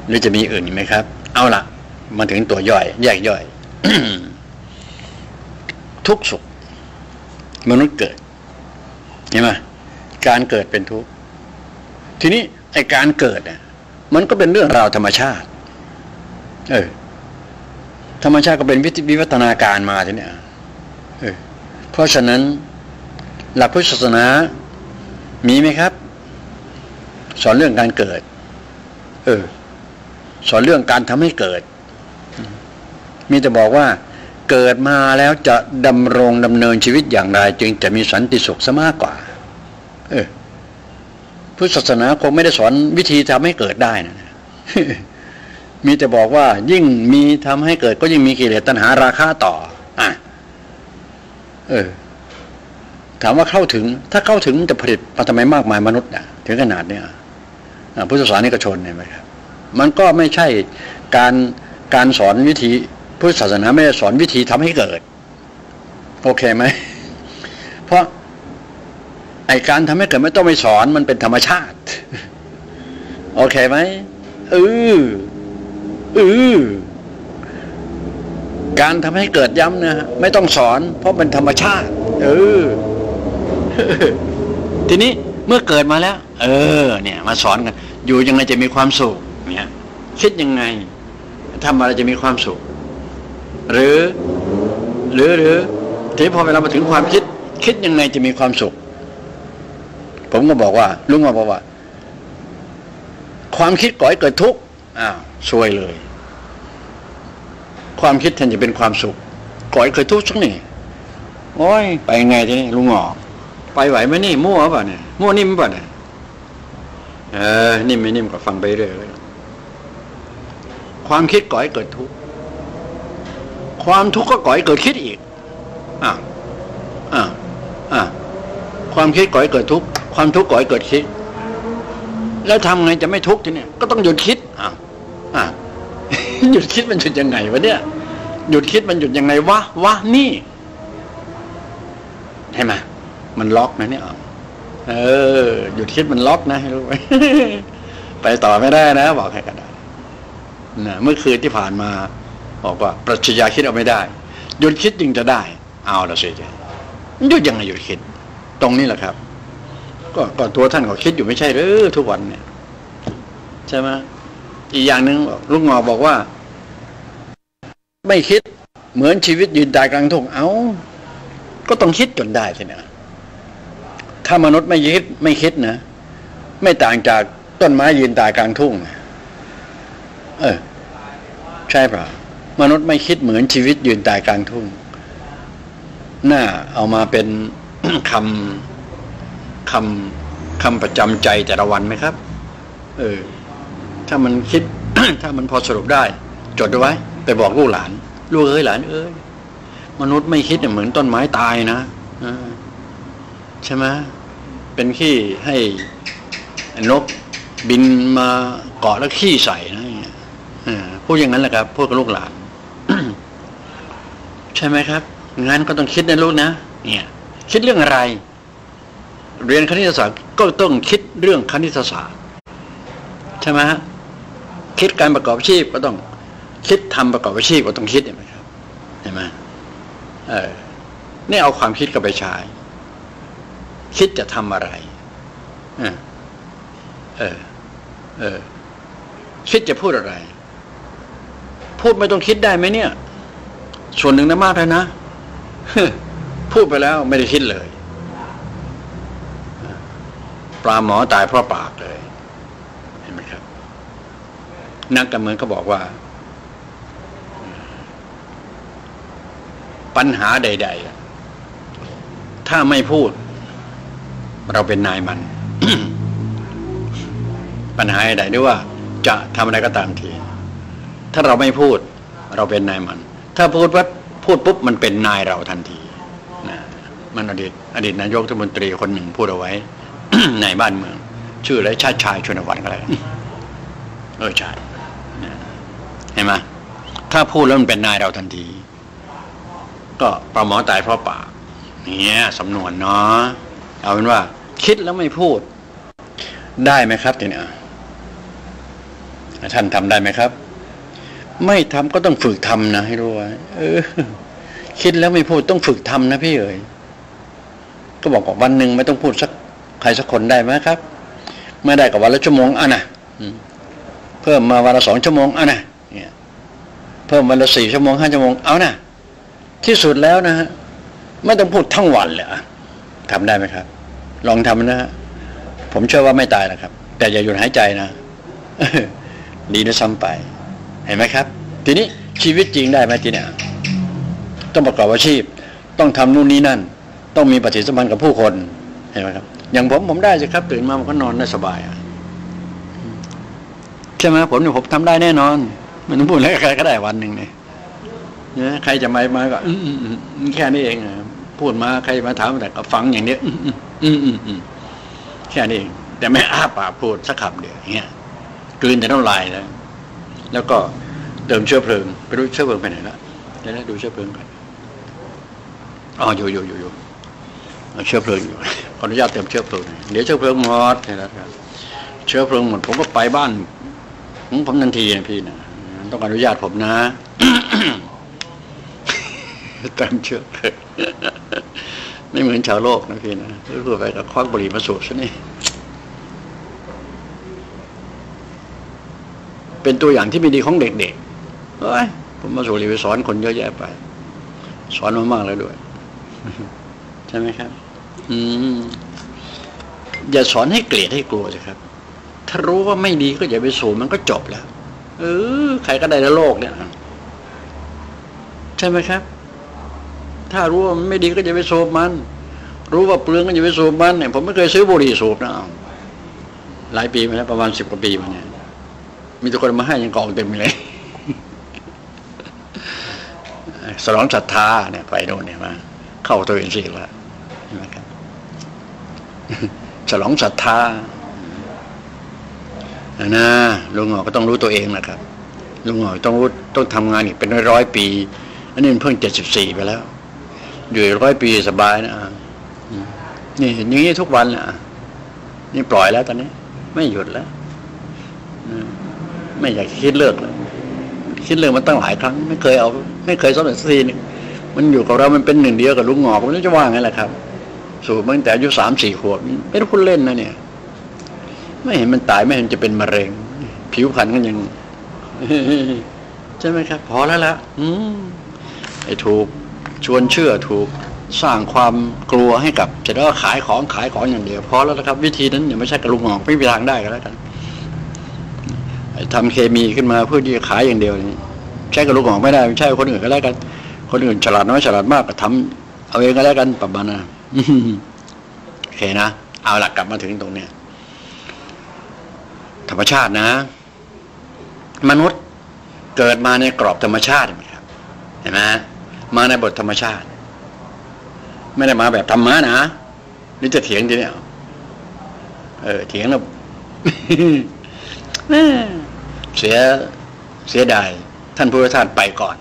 หรือจะมีอื่นอีกไหมครับ เอาละมาถึงตัวย่อย แยกย่อย ทุกสุขมนุษย์เกิดเห็นไหม การเกิดเป็นทุกข์ทีนี้ไอการเกิดเนี่ยมันก็เป็นเรื่องราวธรรมชาติ เออ ธรรมชาติก็เป็นวิวัฒนาการมาทีเนี้ยเออ เพราะฉะนั้น หลักพุทธศาสนามีไหมครับ สอนเรื่องการเกิด เออ สอนเรื่องการทำให้เกิด มีแต่บอกว่า เกิดมาแล้วจะดำรงดำเนินชีวิตอย่างไร จึงจะมีสันติสุขซะมากกว่า เออพุทธศาสนาคงไม่ได้สอนวิธีทำให้เกิดได้นะมีแต่บอกว่า ยิ่งมีทำให้เกิด ก็ยิ่งมีกิเลสตัณหาราคะต่อ อะ เออ ถามว่าเข้าถึง ถ้าเข้าถึงจะผลิตมาทำไมมากมายมนุษย์อะถึงขนาดเนี้ยพุทธศาสนิกชนเนี่ยไหมครับมันก็ไม่ใช่การการสอนวิธีพุทธศาสนาไม่ได้สอนวิธีทำให้เกิด โอเคไหมเพราะ ไอการทำให้เกิดไม่ต้องไปสอนมันเป็นธรรมชาติ โอเคไหมเออเออการทำให้เกิดย้ำนะฮะไม่ต้องสอน เพราะเป็นธรรมชาติ เออ ทีนี้เมื่อเกิดมาแล้ว เออ เนี่ย มาสอนกัน อยู่ยังไงจะมีความสุขเนี่ยคิดยังไงทำอะไรจะมีความสุข หรือ หรือหรือทีพอเวลามาถึงความคิด คิดยังไงจะมีความสุข ผมก็บอกว่า ลุงก็บอกว่า ความคิดก่อให้เกิดทุกข์อ้าวซวยเลย ความคิดแทนจะเป็นความสุขก่อให้เกิดทุกข์สักนี่โอ้ย ไปไงทีนี้ลุงหงอไปไหวไหมนี่มั่วป่ะเนี่ยมั่วนิ่มป่ะเนี่ยเออนิ่มไม่นิ่มก็ฟังไปเรื่อยความคิดก่อให้เกิดทุกข์ความทุกข์ก็ก่อให้เกิดคิดอีกอ่าอ่าอ่าความคิดก่อให้เกิดทุกข์ ความทุกข์ก่อให้เกิดคิด แล้วทำไงจะไม่ทุกข์ทีเนี่ยก็ต้องหยุดคิดอ่าอ่าหยุดคิดมันหยุดยังไงวะเนี่ย หยุดคิดมันหยุดยังไงวะวะนี่ใช่ไหมมันล็อกนะเนี่ยเออ หยุดคิดมันล็อกนะให้รู้ไว้ไปต่อไม่ได้นะ บอกให้กันได้นะเมื่อคืนที่ผ่านมา บอกว่า ปรัชญาคิดเอาไม่ได้ หยุดคิดจึงจะได้ เอาละสิจ้ะหยุดยังไงหยุดคิด ตรงนี้แหละครับ ก็ก่อนตัวท่านก็คิดอยู่ไม่ใช่หรือทุกวันเนี่ย ใช่ไหมอีกอย่างหนึ่งลุงงอบอกว่า ไม่คิดเหมือนชีวิตยืนตายกลางทุ่งเอา้า ก็ต้องคิดจนได้สินะถ้ามนุษย์ไม่คิดไม่คิดนะไม่ต่างจากต้นไม้ยืนตายกลางทุ่ง เออ ใช่เปล่ามนุษย์ไม่คิดเหมือนชีวิตยืนตายกลางทุ่ง น่าเอามาเป็นคำ คำคำประจำใจแต่ละวันไหมครับ เออ ถ้ามันคิด ถ้ามันพอสรุปได้ จดเอาไว้ ไปบอกลูกหลาน ลูกเอ้ยหลานเอ้ยมนุษย์ไม่คิดเนี่ยเหมือนต้นไม้ตายนะใช่ไหมเป็นขี้ให้นกบินมาเกาะแล้วขี้ใส่นะพูดอย่างนั้นแหละครับพูดกับลูกหลานใช่ไหมครับงั้นก็ต้องคิดในลูกนะเนี่ย คิดเรื่องอะไร เรียนคณิตศาสตร์ก็ต้องคิดเรื่องคณิตศาสตร์ใช่ไหมฮะคิดการประกอบอาชีพก็ต้องคิดทำประกอบอาชีพก็ต้องคิดเห็นไหมครับเห็นไหมเออนี่เอาความคิดกับไปใช้คิดจะทำอะไรเออเออเออคิดจะพูดอะไร พูดไม่ต้องคิดได้ไหมเนี่ย ส่วนหนึ่งนะมากเลยนะพูดไปแล้วไม่ได้คิดเลย ปลาหมอตายเพราะปากเลยเห็นไหมครับ นักการเมืองก็บอกว่า ปัญหาใด ๆ ถ้าไม่พูด เราเป็นนายมัน ปัญหาใดๆด้วยว่า จะทำอะไรก็ตามที ถ้าเราไม่พูด เราเป็นนายมัน ถ้าพูดว่าพูดปุ๊บมันเป็นนายเราทันทีนะมันอดีตอดีตนายกรัฐมนตรีคนหนึ่งพูดเอาไว้ ในบ้านเมือง ชื่ออะไรชาติชายชนวันก็เลยเออใช่เห็นไหมถ้าพูดแล้วมันเป็นนายเราทันที ก็ปลาหมอตายเพราะปากเนี่ยสำนวนเนาะเอาเป็นว่า คิดแล้วไม่พูด ได้ไหมครับทีนี้ท่านทำได้ไหมครับ ไม่ทำก็ต้องฝึกทำนะให้รู้ไว้เออ คิดแล้วไม่พูดต้องฝึกทำนะพี่เอ๋ยก็บอกว่าวันหนึ่งไม่ต้องพูดสัก ใครสักคนได้ไหมครับ ไม่ได้กับวันละชั่วโมงอะนะเพิ่มมาวันละสองชั่วโมงอะนะเนี่ยเพิ่มวันละสี่ชั่วโมงห้าชั่วโมงเอานะที่สุดแล้วนะฮะไม่ต้องพูดทั้งวันเลยทำได้ไหมครับ ลองทำนะฮะผมเชื่อว่าไม่ตายแล้วครับ แต่อย่าหยุดหายใจนะดีนะซ้ำไป เห็นไหมครับ ทีนี้ชีวิตจริงได้ไหมทีเนี้ยต้องประกอบอาชีพ ต้องทำนู่นนี่นั่น ต้องมีปฏิสัมพันธ์กับผู้คนเห็นไหมครับ อย่างผมผมได้สิครับ ตื่นมาผมก็นอนได้สบายใช่ไหมผมเนี่ยผมทำได้แน่นอน มันต้องพูดแล้วใครก็ได้วันหนึ่งเนี่ยนะใครจะมามาก็อืมแค่นี้เองพูดมาใครมาถามแต่ก็ฟังอย่างนี้อืมอืมอืมแค่นี้เองแต่ไม่อ้าปากพูดสักคำเดียวเงี้ยกลืนแต่น้ำลายแล้วแล้วก็เติมเชื้อเพลิงไปดูเชื้อเพลิงไปไหนละเดี๋ยวดูเชื้อเพลิงก่อนอ๋ออยู่อยู่อยู่อยู่ เชื้อเพลิงอยู่ขออนุญาตเติมเชื้อเพลิงเดี๋ยวเชื้อเพลิงหมดนะครับเชื้อเพลิงหมดผมก็ไปบ้านผมผมทันทีนะพี่นะต้องอนุญาตผมนะเติมเชื้อเพลิงไม่เหมือนชาวโลกนะพี่นะพูดไปกับควักบุหรี่มาสูบซะนี่เป็นตัวอย่างที่ไม่ดีของเด็กๆเฮ้ยผมมาสู่รีวิสอนคนเยอะแยะไป สอนมามากเลยด้วย ใช่ไหมครับ อืมอย่าสอนให้เกลียดให้กลัวสิครับ ถ้ารู้ว่าไม่ดีก็อย่าไปสู่มันก็จบแล้ว เออใครก็ได้ในโลกเนี่ยใช่ไหมครับ ถ้ารู้ว่ามันไม่ดีก็อย่าไปสูบมัน รู้ว่าเปลืองก็อย่าไปสูบมันเนี่ยผมไม่เคยซื้อบุหรี่สูบนะหลายปีมาแล้วประมาณสิบกว่าปีมาเนี่ยมีทุกคนมาให้ยังกองเต็มเลยสลองศรัทธาเนี่ยไปโน่นเนี่ยมาเข้าตัวเองสิแล้วนะ ฉลองศรัทธานะลุงหงอก็ต้องรู้ตัวเองนะครับลุงหงอต้องรู้ต้องทำงานอีกเป็นร้อยปี อันนี้เพิ่งเจ็ดสิบสี่ไปแล้ว อยู่ร้อยปีสบายนะนี่อย่างนี้ทุกวันนะนี่ปล่อยแล้วตอนนี้ ไม่หยุดแล้วไม่อยากคิดเลิกคิดเลิกมันตั้งหลายครั้ง ไม่เคยเอา ไม่เคยสำเร็จสักทีนึงมันอยู่กับเรามันเป็นหนึ่งเดียวกับลุงหงอกมันจะว่าไงล่ะครับ สูบตั้งแต่อายุสามสี่ขวบไม่รู้คุณเล่นนะเนี่ย ไม่เห็นมันตายไม่เห็นจะเป็นมะเร็ง ผิวพรรณก็ยังใช่ไหมครับ พอแล้วละอืมไอ้ถูกชวนเชื่อถูกสร้างความกลัวให้กับจะได้ขายของขายของอย่างเดียวพอแล้วนะครับ วิธีนั้นอย่าไม่ใช่กับลุงหอกไม่มีทางได้ก็แล้วกันทำเคมีขึ้นมาเพื่อที่จะขายอย่างเดียวนี่ใช้กับลูกหองไม่ได้ใช่คนอื่นก็แล้วกัน คนอื่นฉลาดน้อยฉลาดมากก็ทำเอาเองก็แล้วกันประมาณนั้น โอเคนะ เอาหลักกลับมาถึงตรงเนี้ยธรรมชาตินะ มนุษย์เกิดมาในกรอบธรรมชาติครับเห็นไหมมาในบทธรรมชาติ ไม่ได้มาแบบธรรมะนะนี่จะเถียงทีเนี้ยเออเถียงแล้วเสียเสียดายท่านพุทธทาสไปก่อน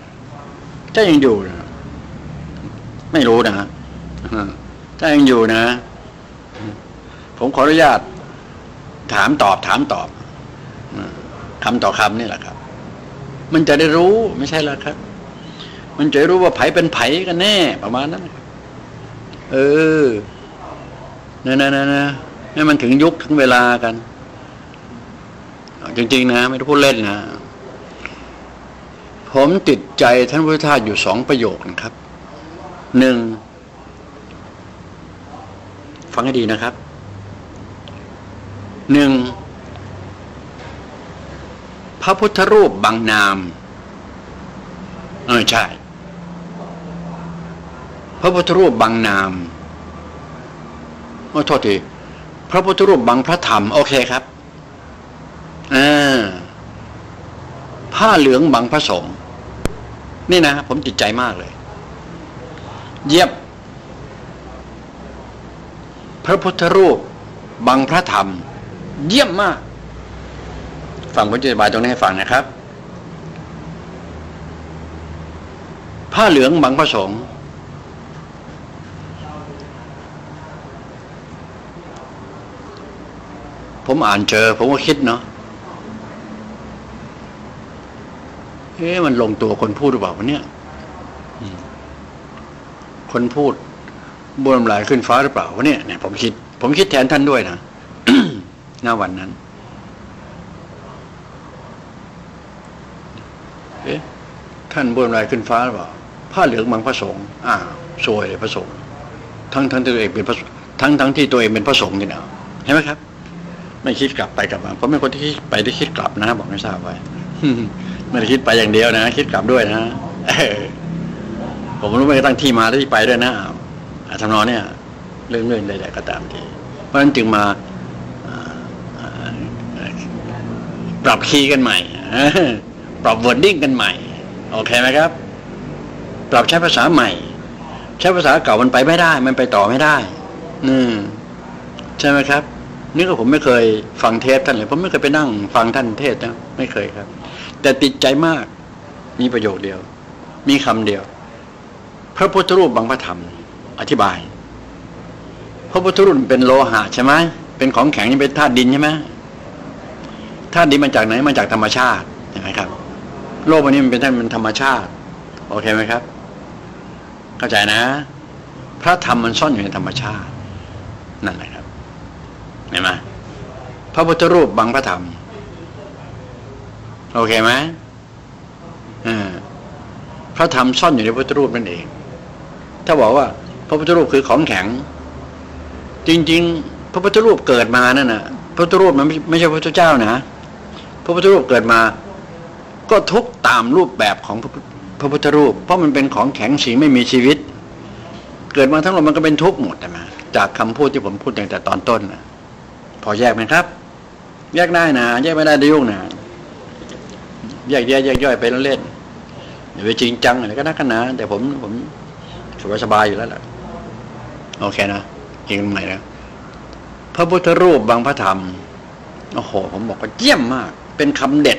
ถ้ายังอยู่นะไม่รู้นะ ถ้ายังอยู่นะ ผมขออนุญาต ถามตอบถามตอบคำต่อคำนี่แหละครับ มันจะได้รู้ไม่ใช่แล้วครับ มันจะรู้ว่าไผเป็นไผกันแน่ ประมาณนั้นเออนะนะนะนะนี่มันถึงยุคถึงเวลากัน จริง ๆ นะ ไม่ได้พูดเล่นนะ ผมติดใจท่านพุทธทาสอยู่สองประโยคนะครับหนึ่ง ฟังให้ดีนะครับหนึ่งพระพุทธรูปบางนาม เออใช่ พระพุทธรูปบางนามโอ้โทษทีพระพุทธรูปบางพระธรรม โอเคครับอ่าผ้าเหลืองบางพระสงฆ์นี่นะ ผมจิตใจมากเลย เยี่ยม พระพุทธรูปบางพระธรรม เยี่ยมมาก ฟังผมจะอธิบายตรงนี้ให้ฟังนะครับ ผ้าเหลืองบางพระสงฆ์ผมอ่านเจอ ผมก็คิดเนาะเอ๊ะมันลงตัวคนพูดหรือเปล่าวะเนี่ยคนพูด บนหลายขึ้นฟ้าหรือเปล่าวะเนี่ยเนี่ยผมคิด ผมคิดแทนท่านด้วยนะหน้าวันนั้น เอ๊ะท่านบนลายขึ้นฟ้าหรือเปล่าผ้าเหลืองบางพระสงฆ์อ่าสวยเลยพระสงฆ์ทั้งทั้งที่ตัวเองเป็นพระทั้งทั้งที่ตัวเองเป็นพระสงฆ์นี่นะเห็นไหมครับ ไม่คิดกลับไปกลับมาเพราะไม่คนที่ไปได้คิดกลับนะ บอกไม่ทราบไว้ไม่ได้คิดไปอย่างเดียวนะ คิดกลับด้วยนะผมรู้ไม่ตั้งที่มาที่ไปด้วยนะ ทำนองเนี่ยเรื่องเรื่องใดๆก็ตามทีเพราะฉะนั้นจึงมาปรับ key กันใหม่ปรับ wording กันใหม่ โอเคไหมครับ ปรับใช้ภาษาใหม่ ใช้ภาษาเก่ามันไปไม่ได้ มันไปต่อไม่ได้อืมใช่ไหมครับ นี่ก็ผมไม่เคยฟังเทศท่านเลยผมไม่เคยไปนั่งฟังท่านเทศนะไม่เคยครับ แต่ติดใจมาก มีประโยคเดียว มีคำเดียว พระพุทธรูปบางพระธรรม อธิบายพระพุทธรูปเป็นโลหะใช่ไหมเป็นของแข็งนี่เป็นธาตุดินใช่ไหมธาตุดินมาจากไหนมาจากธรรมชาติใช่ไหมครับ โลกวันนี้มันเป็นท่านเป็นธรรมชาติ โอเคไหมครับ เข้าใจนะ พระธรรมมันซ่อนอยู่ในธรรมชาติ นั่นแหละครับเห็นไหมพระพุทธรูปบังพระธรรม โอเคไหมอ่าพระธรรมซ่อนอยู่ในพระพุทธรูปนั่นเอง ถ้าบอกว่า ระพุทธรูปคือของแข็ง จริง ๆ พระพุทธรูปเกิดมานั่นนะพระพุทธรูปมันไม่ใช่พระพุทธเจ้านะ พระพุทธรูปเกิดมา ก็ทุกตามรูปแบบของพระพุทธรูป เพราะมันเป็นของแข็งสิ่งไม่มีชีวิต เกิดมาทั้งหมดมันก็เป็นทุกข์หมดใช่ไหมจากคำพูดที่ผมพูดตั้งแต่ตอนต้นนะพอแยกไหมครับ แยกได้นะแยกไม่ได้ได้ยุ่งนะแยกแยกแยกย่อยไปแล้วเล่นอย่าไปจริงจังอะไรก็นักกันนะแต่ผมผมสบายสบายอยู่แล้วแหละ โอเคนะอีกใหม่นะพระพุทธรูปบางพระธรรมโอ้โห ผมบอกว่าเยี่ยมมาก เป็นคำเด็ด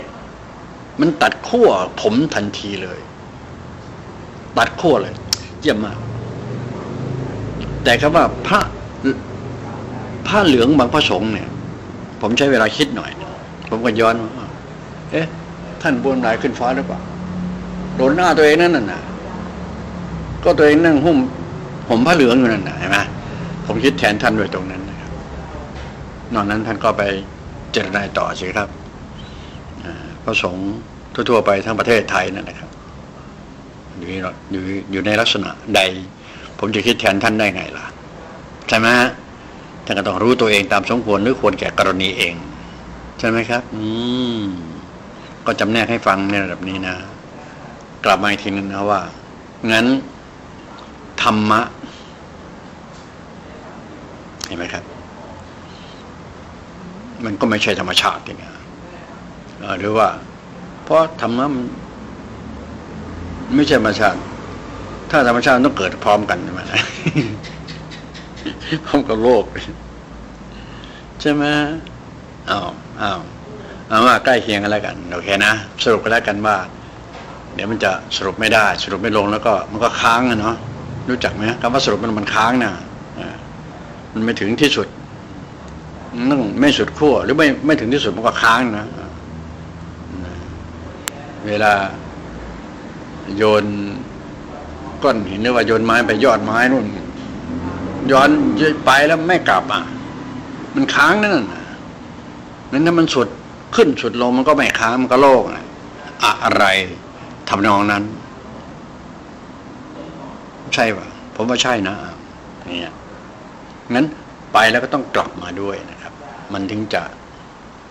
มันตัดขั้วผมทันทีเลย ตัดขั้วเลย เยี่ยมมาก แต่คำว่าพระผ้าเหลืองบางพระสงฆ์เนี่ย ผมใช้เวลาคิดหน่อย ผมก็ย้อนว่าเอ๊ะ ท่านบนลายขึ้นฟ้าหรือเปล่าโดนหน้าตัวเองนั่นน่ะ ก็ตัวเองนั่งหุ้ม ผมผ้าเหลืองอยู่นั่นน่ะเห็นไหมผมคิดแทนท่านด้วยตรงนั้นนะครับ นอกนั้นท่านก็ไปเจรนายต่อสิครับพระสงฆ์ทั่วๆไปทั้งประเทศไทยนั่นนะครับอยู่อยู่อยู่ในลักษณะใด ผมจะคิดแทนท่านได้ไงล่ะใช่ไหมฮะท่านก็ต้องรู้ตัวเองตามสมควรหรือควรแก่กรณีเอง ใช่ไหมครับ อืมก็จำแนกให้ฟังในระดับนี้นะ กลับมาอีกทีนึงนะว่างั้น ธรรมะ เห็นไหมครับ มันก็ไม่ใช่ธรรมชาติอย่างเงี้ยหรือว่า เพราะธรรมะมันไม่ใช่ธรรมชาติ ถ้าธรรมชาติต้องเกิดพร้อมกันใช่ไหมพร้อมกับโลก ใช่ไหมอ้าวอ้าวเอาว่าใกล้เคียงกันแล้วกันโอเคนะสรุปกันแล้วกันว่า เดี๋ยวมันจะสรุปไม่ได้ สรุปไม่ลงแล้วก็มันก็ค้างอะเนาะ รู้จักไหมคำว่าสรุปมันมันค้างนะมันไม่ถึงที่สุดนั่งไม่สุดขั้วหรือไม่ไม่ถึงที่สุดมันก็ค้างนะเวลาโยนก้อนหินหรือว่าโยนไม้ไปยอดไม้นู่นย้อนไปแล้วไม่กลับอะ มันค้างนั่นน่ะนั้นถ้ามันสุดขึ้นสุดลงมันก็ไม่ค้างมันก็โล่งอะไรทำนองนั้น ใช่ป่ะผมว่าใช่นะเนี่ยงั้นไปแล้วก็ต้องกลับมาด้วยนะครับ มันถึงจะ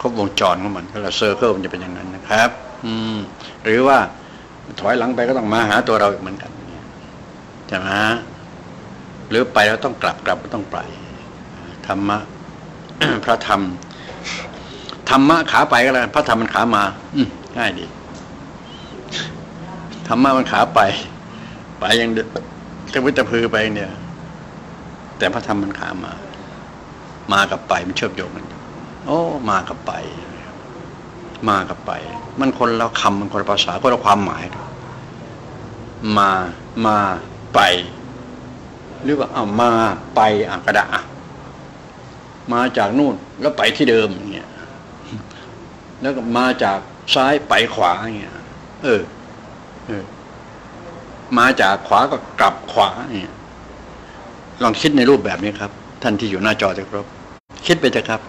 ครบวงจรของมันก็เราเซอร์เคิลมันจะเป็นอย่างนั้นนะครับ อืม หรือว่าถอยหลังไปก็ต้องมาหาตัวเราอีกเหมือนกันใช่ไหมหรือไปแล้วต้องกลับกลับก็ต้องไปธรรมะพระธรรมธรรมะขาไปก็แล้วพระธรรมมันขามาอืง่ายดีธรรมะมันขาไป ไปยัง ตะวิตะพือไปเนี่ย แต่พระธรรมมันขามา มากับไปมันเชื่อมโยงกันโอ้มากับไป มากับไป มันคนละคำมันคนละภาษาคนละความหมาย มามาไป หรือว่าเอามาไปอะกระดามาจากนู่นแล้วไปที่เดิมอย่างเงี้ยแล้วก็มาจากซ้ายไปขวาอย่างเงี้ยเออเออ มาจากขวาก็กลับขวาเนี่ยลองคิดในรูปแบบนี้ครับ ท่านที่อยู่หน้าจอจะครับ คิดไปเถอะครับ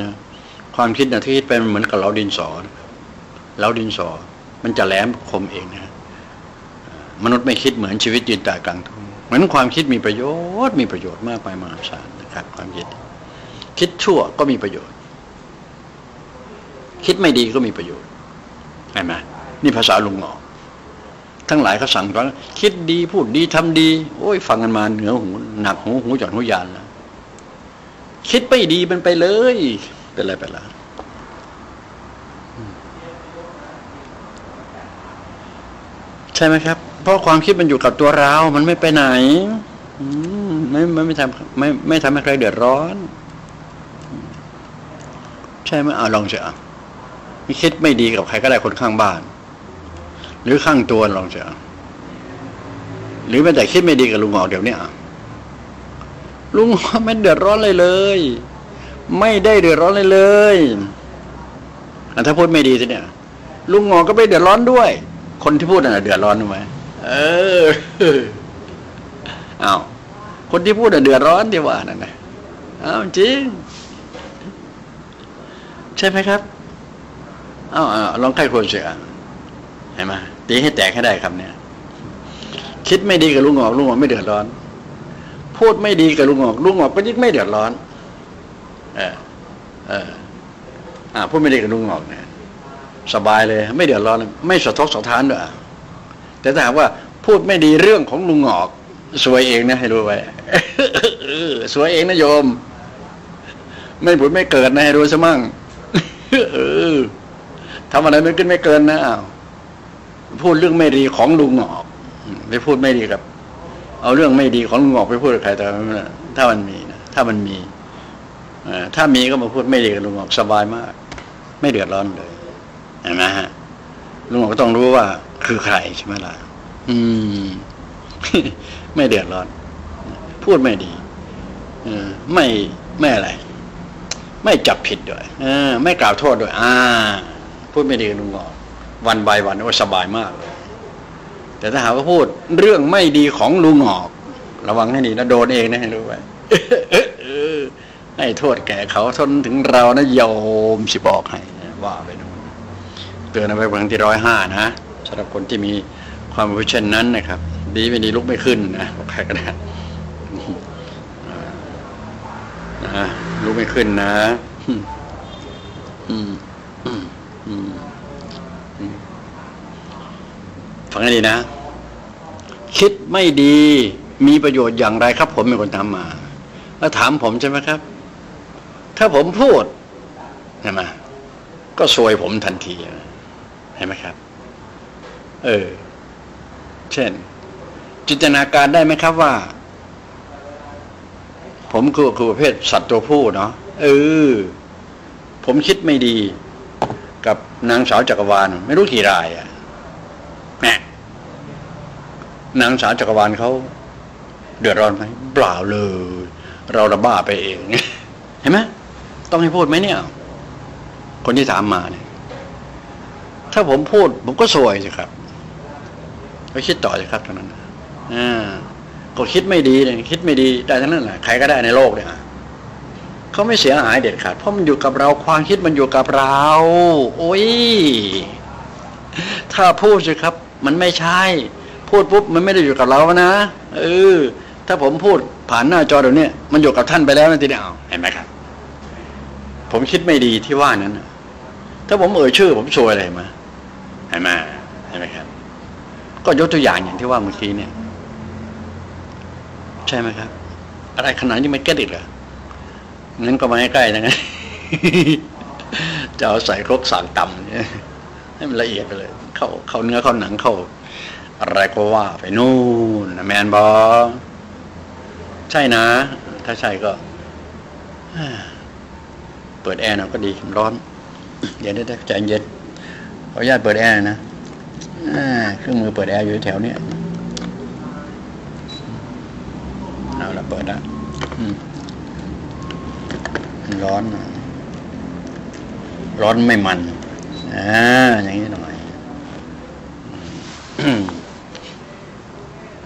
นะความคิดนะที่คิดไปมันเหมือนกับเราดินสอเราดินสอ มันจะแหลมคมเองนะมนุษย์ไม่คิดเหมือนชีวิตยืนตายกลางทุ่งเหมือนความคิดมีประโยชน์ มีประโยชน์มากไปมหาศาลนะครับ ความคิด คิดชั่วก็มีประโยชน์ คิดไม่ดีก็มีประโยชน์ใช่ไหมนี่ภาษาลุงหงอ ทั้งหลายเขาสั่งว่าคิดดีพูดดีทำดี โอ้ย ฟังกันมาเหนือหูหนักหูหูหย่อนหูยานแล้วคิดไม่ดีมันไปเลย เป็นไรไปละใช่ไหมครับ เพราะความคิดมันอยู่กับตัวเรา มันไม่ไปไหนไม่ไม่ไม่ทำไม่ไม่ทำให้ใครเดือดร้อน ใช่ไหมเอาลองเสียคิดไม่ดีกับใครก็ได้คนข้างบ้าน หรือข้างตัวลองเสียหรือแม้แต่คิดไม่ดีกับลุงหอกเดี๋ยวนี้ลุงหงอไม่เดือดร้อนเลยเลย ไม่ได้เดือดร้อนเลยเลยถ้าพูดไม่ดีสิเนี่ย ลุงงอก็ไม่เดือดร้อนด้วย คนที่พูดน่ะเดือดร้อนไหมเออเอาคนที่พูดน่ะเดือดร้อนที่ว่านั่นนะเอาจริง ใช่ไหมครับเอาเอาลองใกล้คนเสีย เห็นไหมตีให้แตกให้ได้ครับเนี่ยคิดไม่ดีกับลุงงอกลุงงอกไม่เดือดร้อน พูดไม่ดีกับลุงหอกลุงหอกก็ยิ่งไม่เดือดร้อน เออเอออ่าพูดไม่ดีกับลุงหอกเนี่ยสบายเลย ไม่เดือดร้อน ไม่สะทกสะท้านด้วยแต่ถ้าหากว่าพูดไม่ดีเรื่องของลุงหอกสวยเองนะให้รู้ไว้สวยเองนะโยม ไม่ผุดไม่เกิดนะให้รู้ซะมั่งทำอะไรไม่ขึ้นไม่เกินนะอ้าว พูดเรื่องไม่ดีของลุงหอกไม่พูดไม่ดีกับ เอาเรื่องไม่ดีของลุงออกไปพูดกับใครแต่ถ้ามันมีนะถ้ามันมีถ้ามีก็มาพูดไม่ดีกับลุงออกสบายมาก ไม่เดือดร้อนเลยเห็นไหมฮะลุงออกก็ต้องรู้ว่า คือใครใช่ไหมล่ะอืม ไม่เดือดร้อน พูดไม่ดีอไม่ไม่อะไร ไม่จับผิดด้วยอไม่กล่าวโทษด้วย อ่า พูดไม่ดีกับลุงออก วันใบวันโอ้สบายมาก แต่ถ้าหากว่าพูดเรื่องไม่ดีของลุงหอก ระวังให้ดีนะโดนเองนะให้รู้ไว้ให้โทษแก่เขาทนถึงเรานะโยมสิบอกให้ว่าไปดูเตือนเอาไว้ครั้งที่ร้อยห้านะสำหรับคนที่มีความรู้เช่นนั้นนะครับ ดีไม่ดีลุกไม่ขึ้นนะใครก็ได้นะลุกไม่ขึ้นนะ อือ ฟังให้ดีนะ คิดไม่ดีมีประโยชน์อย่างไรครับ ผมเป็นคนทำมาแล้วถามผมใช่ไหมครับ ถ้าผมพูดใช่ไหมก็ซวยผมทันทีเห็นไหมครับ เออ เช่น จินตนาการได้ไหมครับว่า ผมคือคือประเภทสัตว์ตัวผู้เนาะเออ ผมคิดไม่ดี กับนางสาวจักรวาลไม่รู้กี่รายอะแหม นางสาวจักรวาลเขาเดือดร้อนไหมเปล่าเลย เราระบ้าไปเองเห็นไหมต้องให้พูดไหมเนี่ย คนที่ถามมาเนี่ย ถ้าผมพูด ผมก็สวยสิครับก็คิดต่อสิครับเท่านั้นอ่าก็คิดไม่ดีเลยคิดไม่ดีได้ทั้งนั้นแหละใครก็ได้ในโลกเนี่ยเขาไม่เสียหายเด็ดขาดเพราะมันอยู่กับเราความคิดมันอยู่กับเรา โอ้ยถ้าพูดสิครับ มันไม่ใช่ พูดปุ๊บมันไม่ได้อยู่กับเรานะเออถ้าผมพูดผ่านหน้าจอเดี๋ยวนี้มันอยู่กับท่านไปแล้วนะทีเดียวเห็นไหมครับ ผมคิดไม่ดีที่ว่านั้นถ้าผมเอ่ยชื่อ ผมซวยอะไรมาเห็นไหมเห็นไหมครับ ก็ยกตัวอย่างอย่างที่ว่าเมื่อกี้เนี่ย ใช่ไหมครับ อะไรขนาดนี้มันแก้ดิดเหรองั้นก็มาใกล้ๆนะงั้นจะเอาใส่ครกสางต่ำเนี่ยให้มันละเอียดไปเลย เข้าเข้าเนื้อเข้าหนังเข้า อะไรก็ว่าไปนู่นแมนบอใช่นะ ถ้าใช่ก็ เปิดแอร์หน่อยก็ดีร้อนเดี๋ยวได้ใจเย็นขออนุญาตเปิดแอร์นะเครื่องมือเปิดแอร์อยู่แถวเนี้ยเอาละเปิดละร้อน ร้อนไม่มันอ่าอย่างนี้หน่อย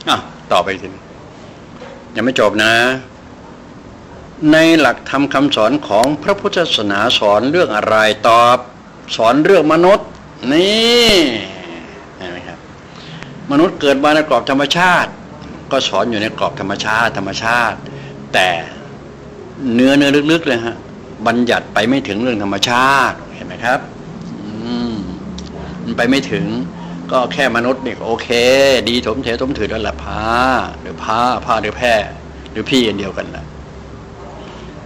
อะต่อไปทียังไม่จบนะ ในหลักธรรมคำสอนของพระพุทธศาสนาสอนเรื่องอะไรตอบ สอนเรื่องมนุษย์ นี่เห็นไหมครับ มนุษย์เกิดมาในกรอบธรรมชาติ ก็สอนอยู่ในกรอบธรรมชาติ ธรรมชาติ แต่เนื้อเนื้อลึกๆเลยฮะบัญญัติไปไม่ถึงเรื่องธรรมชาติเห็นไหมครับ อืมมันไปไม่ถึง ก็แค่มนุษย์นี่โอเค ดีถมเถถมถือนั่นแหละผ้าหรือผ้าผ้าหรือแพร่หรือพี่อันเดียวกันแหละ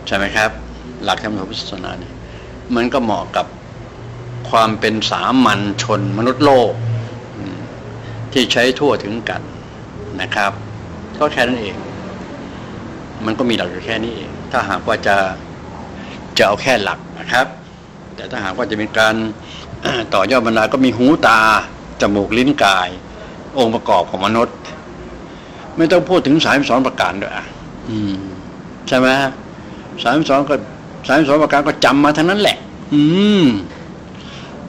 ใช่ไหมครับ หลักธรรมพุทธศาสนาเนี่ยมันก็เหมาะกับความเป็นสามัญชนมนุษย์โลก ที่ใช้ทั่วถึงกันนะครับ ก็แค่นั้นเอง มันก็มีหลักอยู่แค่นี้เองถ้าหากว่าจะจะเอาแค่หลักนะครับ แต่ถ้าหากว่าจะเป็นการต่อยอดบรรดาก็มีหูตา จมูกลิ้นกาย องค์ประกอบของมนุษย์ ไม่ต้องพูดถึงสายสอนประการด้วยอะใช่ไหมสายสอนก็สายสอนประการก็จำมาทั้งนั้นแหละ อืม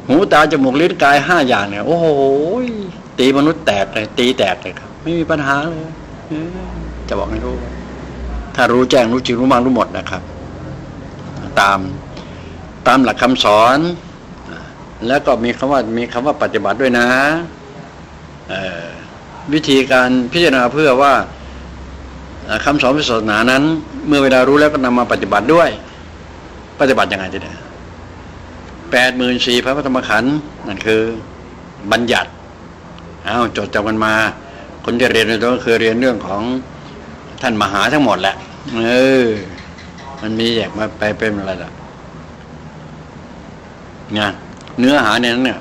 หูตาจมูกลิ้นกายห้าอย่างเนี่ย โอ้โหตีมนุษย์แตกเลยตีแตกเลยครับ ไม่มีปัญหาเลยจะบอกให้รู้ ถ้ารู้แจ้งรู้จริงรู้มากรู้หมดนะครับ ตามตามหลักคำสอน แล้วก็มีคำว่ามีคำว่าปฏิบัติด้วยนะวิธีการพิจารณาเพื่อว่าคำสอนศาสนานั้น เมื่อเวลารู้แล้วก็นำมาปฏิบัติด้วย ปฏิบัติยังไงจะได้แปดหมื่นสี่พระธรรมขันธ์นั่นคือบัญญัติเอาจดจำกันมา คนที่เรียนในตัวก็คือเรียนเรื่องของท่านมหาทั้งหมดแหละเออมันมีแยกมาไปเป็นอะไรล่ะงาน เนื้อหาเนี่ยนั้นเนี่ย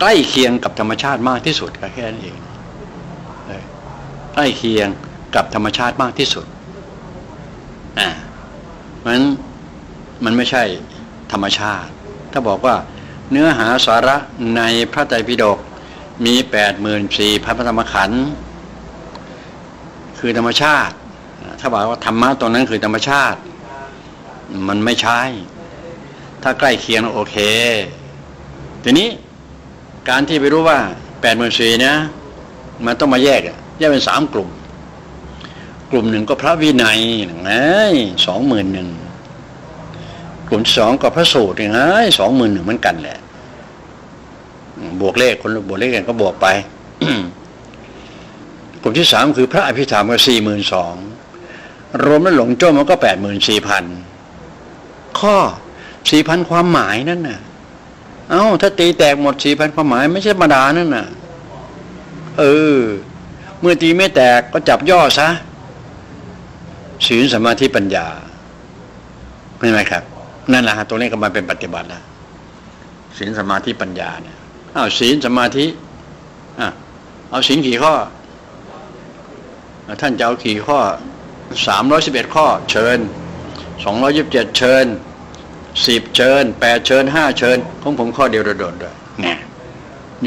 ใกล้เคียงกับธรรมชาติมากที่สุดแค่นั้นเองใกล้เคียงกับธรรมชาติมากที่สุดอ่ามันมันไม่ใช่ธรรมชาติ ถ้าบอกว่าเนื้อหาสาระในพระไตรปิฎกมีแปดหมื่นสี่พระธรรมขันธ์คือธรรมชาติ ถ้าบอกว่าธรรมะตรงนั้นคือธรรมชาติ มันไม่ใช่ ถ้าใกล้เคียงโอเค ทีนี้การที่ไปรู้ว่าแปดหมื่นสี่เนี่ยมันต้องมาแยกแยกเป็นสามกลุ่ม กลุ่มหนึ่งก็พระวินัยไงสองหมื่นหนึ่งกลุ่มสองก็พระสูตรไงสองหมื่นหนึ่งเหมือนกันแหละ บวกเลขคนบวกเลขกันก็บวกไปกลุ่มที่สามคือพระอภิธรรมก็สี่หมื่นสองรวมแล้วหลงโจ้มันก็แปดหมื่นสี่พันข้อ สี่พันความหมายนั่นน่ะ เอา้า ถ้าตีแตกหมดสี่พันความหมายไม่ใช่ธรรมดานั่นน่ะ เออ เมื่อตีไม่แตกก็จับย่อซะศีลสมาธิปัญญาไม่ไหมครับ นั่นแหละฮะตรงนี้ก็มาเป็นปฏิบัติแล้วศีลสมาธิปัญญาเนี่ยอ้าวศีลสมาธิอะเอาศีลกี่ข้อ ท่านจะเอากี่ข้อสามร้อยสิบเอ็ดข้อ เชิญสองร้อยิบเจ็ดเชิญ สิบเชิญแปดเชิญห้าเชิญของผมข้อเดียวโดดๆด้วยไง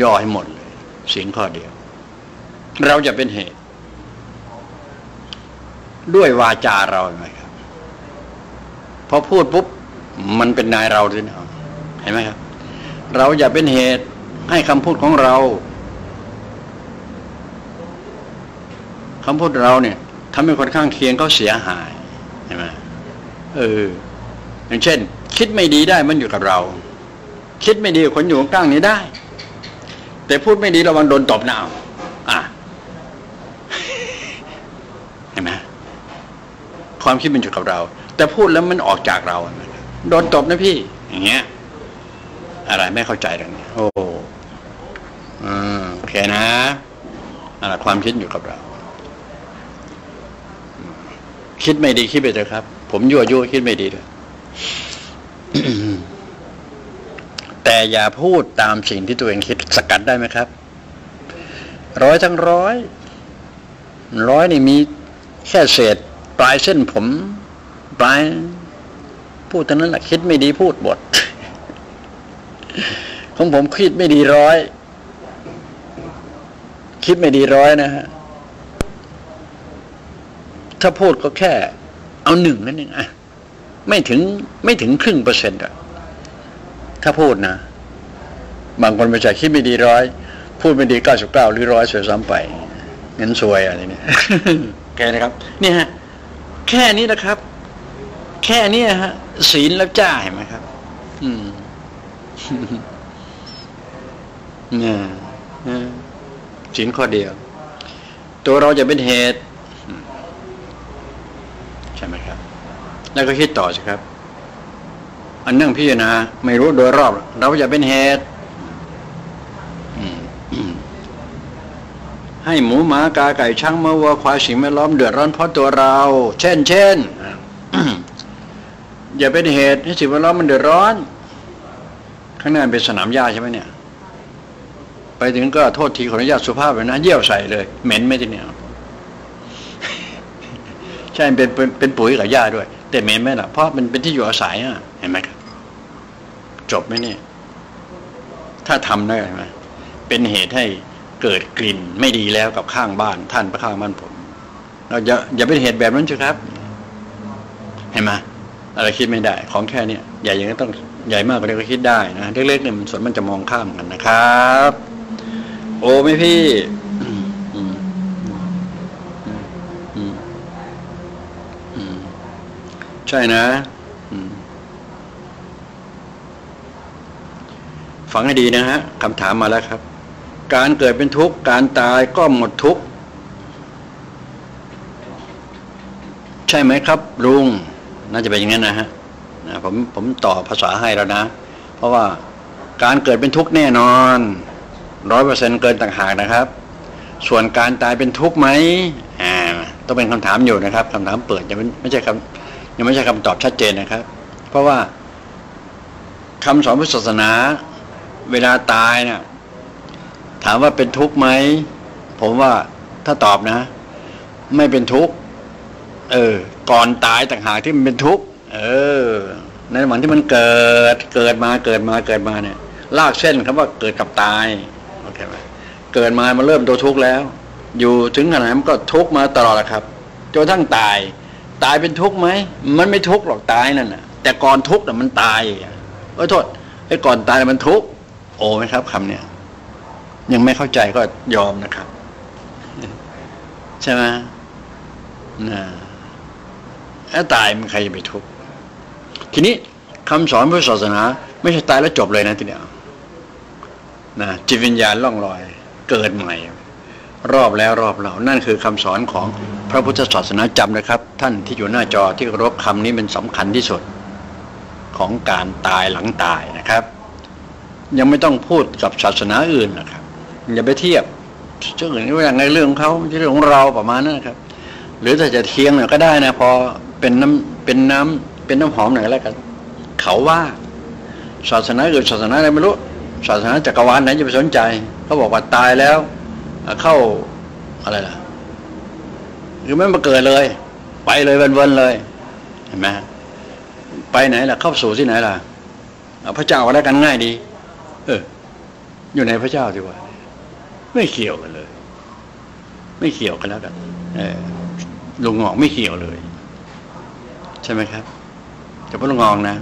ย่อให้หมดเลยสิ่งข้อเดียว เราจะเป็นเหตุ ด้วยวาจาเราไหมครับ พอพูดปุ๊บมันเป็นนายเราด้วยนะเห็นไหมครับ เราอย่าเป็นเหตุให้คำพูดของเราคำพูดเราเนี่ยทำให้คนข้างเคียงเขาเสียหายเห็นไหมเออ อย่างเช่น คิดไม่ดีได้มันอยู่กับเรา คิดไม่ดีคนอยู่ข้างนี้ได้ แต่พูดไม่ดีระวังโดนตบหน้าอะเห็นไหมความคิดมันอยู่กับเรา แต่พูดแล้วมันออกจากเราโดนตบนะพี่ อย่างเงี้ย อะไรไม่เข้าใจตรงนี้โอ้อืมโอเคนะอะไรความคิดอยู่กับเรา คิดไม่ดีคิดไปเถอะครับ ผมยั่วยั่วคิดไม่ดีเลย แต่อย่าพูดตามสิ่งที่ตัวเองคิดสกัดได้ไหมครับ ร้อยทั้งร้อย ร้อยนี่มีแค่เศษ ปลายเส้นผม ปลาย พูดเท่านั้นแหละคิดไม่ดีพูดบทของผมคิดไม่ดีร้อย คิดไม่ดีร้อยนะฮะถ้าพูดก็แค่ เอาหนึ่งนั่นเองอะ ไม่ถึงไม่ถึงครึ่งเปอร์เซ็นต์อะถ้าพูดนะ บางคนไปใช่คิดไม่ดีร้อย พูดไม่ดีเก้าสิบเก้าหรือร้อยสวยซ้ำไปเงินสวยอะไรเนี่ยแกนะครับ เนี่ยฮะแค่นี้นะครับ แค่นี้ฮะศีลแล้วจ้าเห็นไหมครับ อืมเนี่ยศีลข้อเดียว ตัวเราจะเป็นเหตุ ใช่ไหมครับ แล้วก็คิดต่อสิครับ อันนั่งพิจารณาไม่รู้โดยรอบ เราจะเป็นเหตุให้หมูหมากาไก่ช้างมะวัวควายสิ่งแวดล้อมเดือดร้อนเพราะตัวเรา เช่น เช่นอย่าเป็นเหตุให้สิ่งแวดล้อมมันเดือดร้อน ข้างหน้าเป็นสนามหญ้าใช่ไหมเนี่ย ไปถึงก็โทษทีขออนุญาตสุภาพเลยนะเยี่ยวใส่เลย เหม็นไหมทีเนี้ยใช่เป็นเป็นเป็นปุ๋ยกับหญ้าด้วย แต่เหม็นไหมล่ะเพราะมันเป็นที่อยู่อาศัยอะเห็นไหมครับจบไหมเนี่ยถ้าทำได้ไหมเป็นเหตุให้เกิดกลิ่นไม่ดีแล้วกับข้างบ้านท่านประข้างบ้านผมเราอย่าอย่าเป็นเหตุแบบนั้นเถอะครับ เห็นไหมอะไรคิดไม่ได้ ของแค่นี้ใหญ่ยังต้องใหญ่มากกว่านี้ก็คิดได้นะเล็กๆเนี่ยมันส่วนมันจะมองข้ามกันนะครับ โอ้ไม่พี่ ใช่นะฟังให้ดีนะฮะคำถามมาแล้วครับ การเกิดเป็นทุกข์การตายก็หมดทุกข์ใช่ไหมครับลุงน่าจะเป็นอย่างนั้นนะฮะนะผมผมต่อภาษาให้แล้วนะ เพราะว่าการเกิดเป็นทุกข์แน่นอนร้อยเปอร์เซ็นเกินต่างหากนะครับ ส่วนการตายเป็นทุกข์ไหมอ่าต้องเป็นคำถามอยู่นะครับคำถามเปิดยังไม่ใช่คำ ยังไม่ใช่คำตอบชัดเจนนะครับ เพราะว่าคำสอนพุทธศาสนา เวลาตายเนะี่ยถามว่าเป็นทุกข์ไหมผมว่าถ้าตอบนะ ไม่เป็นทุกข์เออ ก่อนตายต่างหากที่มันเป็นทุกข์เออ ในวันที่มันเกิด เกิดมาเกิดมาเกิดมาเนี่ย ลากเส้นคำว่าเกิดกับตายโอเคไหมเกิดมามันเริ่มตัวทุกข์แล้ว อยู่ถึงขนาดมันก็ทุกข์มาตลอดแหละครับจนทั้งตาย ตายเป็นทุกข์ไหมมันไม่ทุกข์หรอกตายนั่นน่ะ แต่ก่อนทุกข์น่ะมันตายเอโทษไอ้ก่อนตายมันทุกข์โอ้ไหมครับคำเนี้ยยังไม่เข้าใจก็ยอมนะครับใช่ไหมนะถ้าตายมันใครจะไปทุกข์ทีนี้คำสอนพุทธศาสนา ไม่ใช่ตายแล้วจบเลยนะทีเดียวนะจิตวิญญาณล่องลอย เกิดใหม่ รอบแล้วรอบเล่านั่นคือคำสอนของพระพุทธศาสนาจำนะครับ ท่านที่อยู่หน้าจอที่รบคำนี้เป็นสำคัญที่สุดของการตายหลังตายนะครับ ยังไม่ต้องพูดกับศาสนาอื่นนะครับอย่าไปเทียบเรื่องอื่นอย่างในเรื่องของเขาเรื่องของเราประมาณนั้นนะครับ หรือถ้าจะเทียงหน่อยก็ได้นะพอเป็นน้ำเป็นน้ำเป็นน้ำหอมหน่อยแล้วกัน เขาว่าศาสนาอื่นศาสนาอะไรไม่รู้ศาสนาจักรวาลไหนจะไปสนใจเขาบอกว่าตายแล้ว เข้าอะไรล่ะหรือไม่มาเกิดเลย ไปเลยวันๆเลย เห็นไหมไปไหนล่ะ เข้าสู่ที่ไหนล่ะพระเจ้าก็แล้กันง่ายดี เออ อยู่ในพระเจ้าดีกว่า ไม่เกี่ยวกันเลย ไม่เกี่ยวกันแล้วกันเออลุงงอกไม่เกี่ยวเลย ใช่ไหมครับจะพูดลุงงอกนะ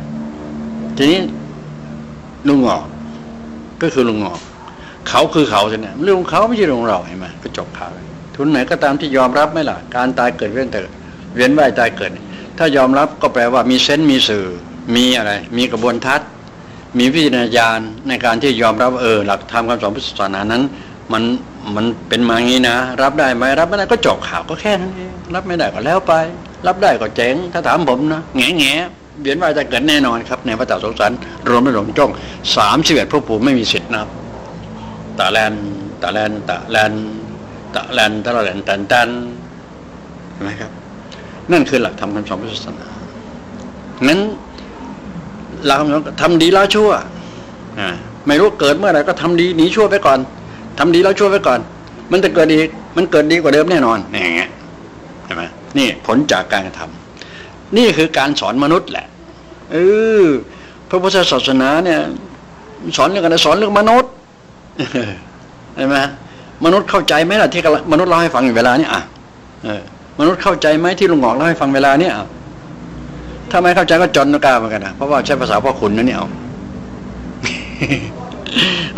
ทีนี้ลุงงอกก็คือลุงงอก เขาคือเขาใช่ไหมเรื่องของเขาไม่ใช่เรื่องของเราเห็นไหมก็จบข่าวทุนไหนก็ตามที่ยอมรับไหมล่ะ การตายเกิดเวียนเกิดเวียนว่ายตายเกิด ถ้ายอมรับก็แปลว่ามีเซนส์มีสื่อ มีอะไร มีกระบวนทัศน์ มีวิจารณญาณในการที่ยอมรับเออหลักธรรมคำสอนพุทธศาสนานั้น มันมันเป็นมางี้นะ รับได้ไหมรับไม่ได้ก็จบข่าวก็แค่นั้นเองรับไม่ได้ก็แล้วไป รับได้ก็เจ๋งถ้าถามผมนะแง่แง่เวียนว่ายตายเกิดแน่นอนครับในพระตาสงสารรวมไม่หลงจ้องสามสิบเอ็ดพวกผมไม่มีสิทธิ์นะครับ ตะแลนตะแลนตะแลนตะแลนตะแลนตันตันเห็นไหมครับ นั่นคือหลักธรรมคำสอนพุทธศาสนานั้นหลักคำสอนทำดีละชั่วอ่าไม่รู้เกิดเมื่อไหร่ก็ทำดีหนีชั่วไปก่อนทำดีแล้วชั่วไปก่อน มันจะเกิดอีกมันเกิดดีกว่าเดิมแน่นอนนี่อย่างเงี้ยใช่ไหมนี่ผลจากการกระทำนี่คือการสอนมนุษย์แหละเออพระพุทธศาสนาเนี่ย สอนเรื่องอะไรสอนเรื่องมนุษย์ ใช่ไหมมนุษย์เข้าใจไหมล่ะที่มนุษย์เล่าให้ฟังอยู่เวลานี้อะมนุษย์เข้าใจไหมที่ลุงหงอกเล่าให้ฟังเวลาเนี้ยถ้าไม่เข้าใจก็จนกล้าเหมือนกันนะเพราะว่าใช้ภาษาพ่อคุณนะเนี่ยเอา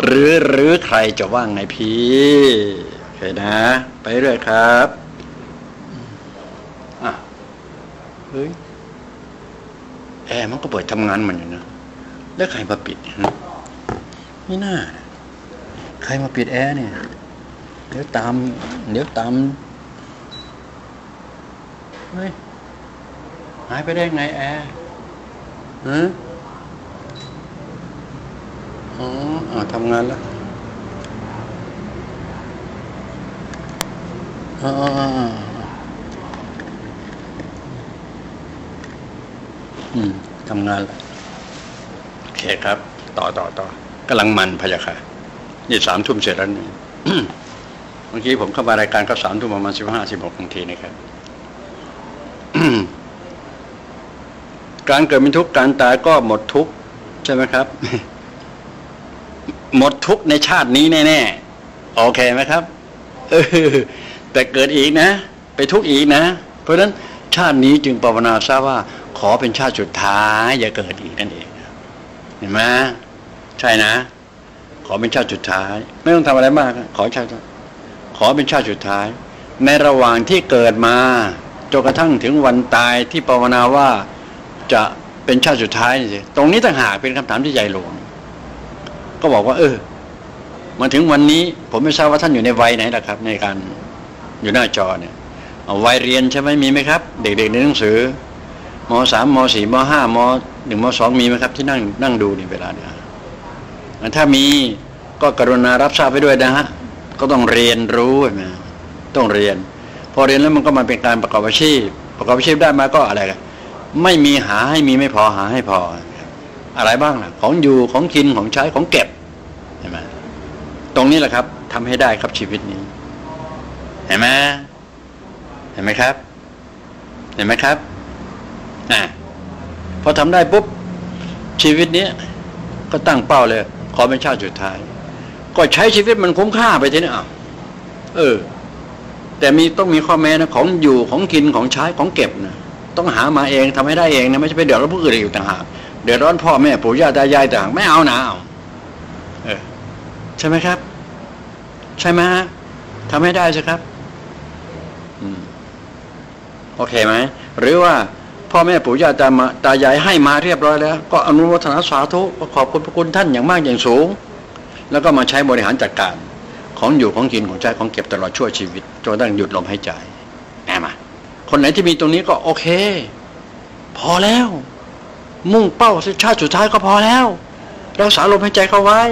หรือหรือใครจะว่างไงพี่เคนะ ไปเรื่อยครับอะเฮ้ยแอร์มันก็เปิดทำงานมันอยู่นะแล้วใครมาปิดนี่ยไม่น่า ใครมาปิดแอร์เนี่ย เดี๋ยวตาม เดี๋ยวตามเฮ้ยหายไปได้ไงแอร์ฮะอ๋ออทำงานแล้วอ๋ออืมทำงานแล้วโอเคครับ ต่อต่อต่อกำลังมันพะยะค่ะ นี่สามทุ่มเสร็จแล้วนี่เมื่อกี้ผมเข้ามารายการก็สามทุ่มประมาณสิบห้าสิบหกนาทีนะครับ การเกิดเป็นทุกข์การตายก็หมดทุกข์ใช่ไหมครับ หมดทุกข์ในชาตินี้แน่ๆโอเคไหมครับเออแต่เกิดอีกนะ ไปทุกข์อีกนะ เพราะฉะนั้นชาตินี้จึงภาวนาทราบว่า ขอเป็นชาติสุดท้ายอย่าเกิดอีกนั่นเองเห็นไหมใช่นะ ขอเป็นชาติสุดท้าย ไม่ต้องทำอะไรมาก ขอชาติขอเป็นชาติสุดท้าย ในระหว่างที่เกิดมาจนกระทั่งถึงวันตายที่ภาวนาว่าจะเป็นชาติสุดท้ายนี่สิตรงนี้ต่างหากเป็นคำถามที่ใหญ่หลวง ก็บอกว่า เออมาถึงวันนี้ ผมไม่ทราบว่าท่านอยู่ในวัยไหนล่ะครับ ในการอยู่หน้าจอเนี่ยเอาวัยเรียนใช่ไหมมีไหมครับ เด็กๆในหนังสือมสามมสี่มห้ามหนึ่งมสองมีไหมครับ ที่นั่งนั่งดูในเวลาเนี่ย ถ้ามีก็กรุณารับทราบไปด้วยนะฮะก็ต้องเรียนรู้นะต้องเรียน พอเรียนแล้วมันก็มาเป็นการประกอบอาชีพ ประกอบอาชีพได้มาก็อะไรกันไม่มีหาให้มีไม่พอหาให้พอ อะไรบ้างล่ะ ของอยู่ของกินของใช้ของเก็บเห็นไหมตรงนี้แหละครับทำให้ได้ครับชีวิตนี้ เห็นไหมเห็นไหมครับ เห็นไหมครับอะพอทำได้ปุ๊บชีวิตนี้ก็ตั้งเป้าเลย ขอเป็นชาติสุดท้าย ก็ใช้ชีวิตมันคุ้มค่าไปทีนี้อะเออ แต่มีต้องมีข้อแม้นะของอยู่ของกินของใช้ของเก็บนะต้องหามาเองทำให้ได้เองนะไม่ใช่ไปเดือดร้อนผู้อื่นอีกต่างหากเดือดร้อนพ่อแม่ปู่ย่าตายายต่างไม่เอานะเอาเออ ใช่ไหมครับ ใช่ไหมฮะทำให้ได้ใช่ครับ อืมโอเคไหมหรือว่า พ่อแม่ปู่ย่าตามาตายายให้มาเรียบร้อยแล้ว ก็อนุโมทนาสาธุขอบคุณพระคุณท่านอย่างมากอย่างสูง แล้วก็มาใช้บริหารจัดการของอยู่ของกินของใช้ของเก็บตลอดชั่วชีวิตจนตั้งหยุดลมหายใจแอมาคนไหนที่มีตรงนี้ก็โอเค พอแล้ว มุ่งเป้าชาติสุดท้ายก็พอแล้วรักษาลมหายใจเข้าไว้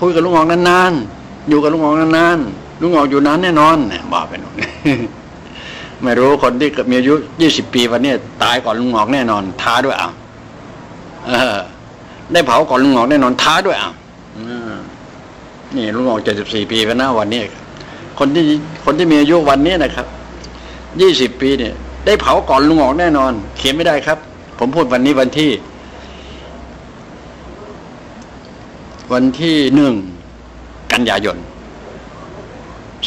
คุยกับลุงออกนานๆอยู่กับลุงออกนานๆลุงออกอยู่นานแน่นอนเนี่ยบอกไปหน่อย ไม่รู้คนที่มีอายุยี่สิบปีวันนี้ตายก่อนลุงออกแน่นอน ท้าด้วยอะเออ ได้เผาก่อนลุงออกแน่นอนท้าด้วยอะนี่ลุงออกเจ็ดสิบสี่ปีแล้วนะวันนี้คนที่คนที่มีอายุวันนี้นะครับยี่สิบปีเนี่ย ได้เผาก่อนลุงออกแน่นอน เขียนไม่ได้ครับ ผมพูดวันนี้วันที่ วันที่หนึ่งกันยายน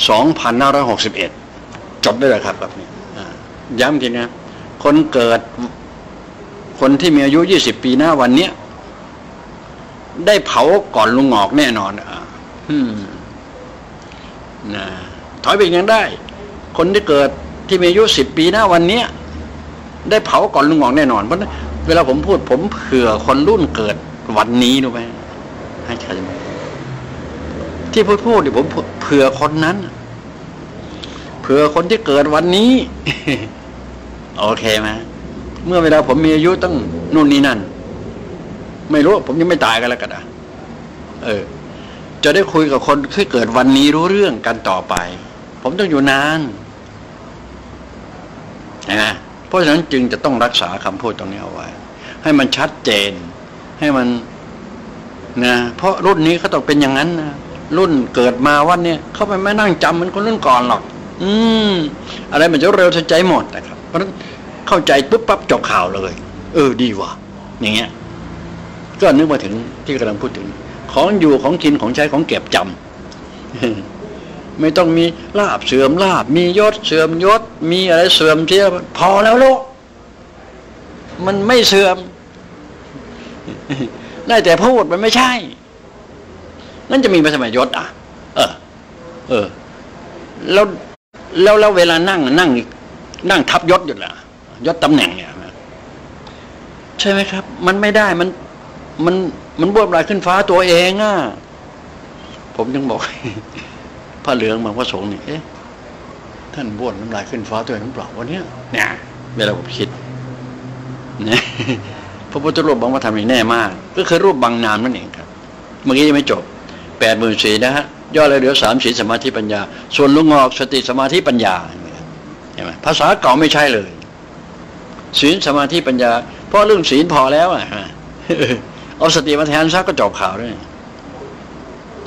สองพันห้าร้อยหกสิบเอ็ด จบได้เลยครับแบบนี้ย้ำทีนะคนเกิดคนที่มีอายุยี่สิบปีหน้าวันเนี้ยได้เผาก่อนลุงงอกแน่นอนอะนะถอยไปอีกยังได้ คนที่เกิดที่มีอายุสิบปีหน้าวันเนี้ยได้เผาก่อนลุงงอกแน่นอนเพราะเวลาผมพูด ผมเผื่อคนรุ่นเกิดวันนี้รู้ไหมให้ใครที่พูดพูดเนี่ยผมเผื่อคนนั้น ผื่อคนที่เกิดวันนี้ โอเคไหมเมื่อเวลาผมมีอายุตั้งนู่นนี่นั่น ไม่รู้ ผมยังไม่ตายกันแล้วกันอะเออ จะได้คุยกับคนที่เกิดวันนี้รู้เรื่องกันต่อไป ผมต้องอยู่นานนะเพราะฉะนั้นจึงจะต้องรักษาคำพูดตรงนี้เอาไว้ ให้มันชัดเจน ให้มันนะเพราะรุ่นนี้เขาต้องเป็นอย่างนั้นนะรุ่นเกิดมาวันเนี้ยเขาไปไม่นั่งจำเหมือนคนรุ่นก่อนหรอก อืมอะไรมันจะเร็วทันใจหมดนะครับ เพราะนั้นเข้าใจปุ๊บปั๊บจบข่าวเลย เออดีว่ะ อย่างเงี้ย ก็นึกมาถึงที่กำลังพูดถึง ของอยู่ของกินของใช้ของเก็บจำไม่ต้องมีลาบเสื่อมลาบ มียศเสื่อมยศ มีอะไรเสื่อมเสียพอแล้วโลก มันไม่เสื่อมได้แต่พูดมันไม่ใช่ นั่นจะมีมาทำไมยศอะ เออ เออ แล้ว แล้วแล้วเวลานั่งนั่งนั่งทับยศอยู่ละยศตำแหน่งเนี่ยใช่ไหมครับ มันไม่ได้มันมันมันบวบลายขึ้นฟ้าตัวเองอะผมยังบอกพระเหลืองบางพระสงฆ์นี่เอ๊ะท่านบ้วนน้ำลายขึ้นฟ้าตัวเองหรือเปล่าวันนี้เนี่ยเวลาผมคิดนะพระพุทธรูปบางพระธรรมนี่แน่มาก ก็คือรูปบางนามนั่นเองครับ เมื่อกี้ยังไม่จบแปดหมื่นสี่นะฮะ ย่อเลยเหลือสามศีลสมาธิปัญญา ส่วนลุงงอกสติสมาธิปัญญาเห็นไหมภาษาเก่าไม่ใช่เลย ศีลสมาธิปัญญา เพราะเรื่องศีลพอแล้วอะเอาสติมาแทนซะก็จบข่าวด้วย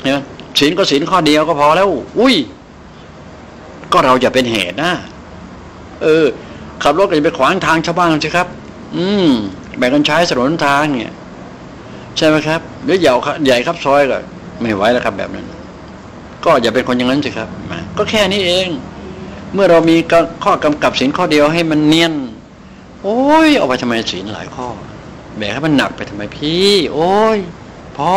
เห็นไหมศีลก็ศีลข้อเดียวก็พอแล้ว อุ้ย ก็เราอย่าเป็นเหตุนะเออ ขับรถก็อย่าไปขวางทางชาวบ้านสิครับ อืมแบ่งกันใช้ถนนทางเนี่ย ใช่ไหมครับหรือใหญ่ใหญ่ครับซอยก็ไม่ไหวแล้วครับแบบนั้น ก็อย่าเป็นคนอย่างนั้นสิครับ ก็แค่นี้เอง เมื่อเรามีข้อกำกับศีลข้อเดียวให้มันเนียน โอ้ยเอาไปทำไมศีลหลายข้อ แบกให้มันหนักไปทำไมพี่ โอ้ยพ่อ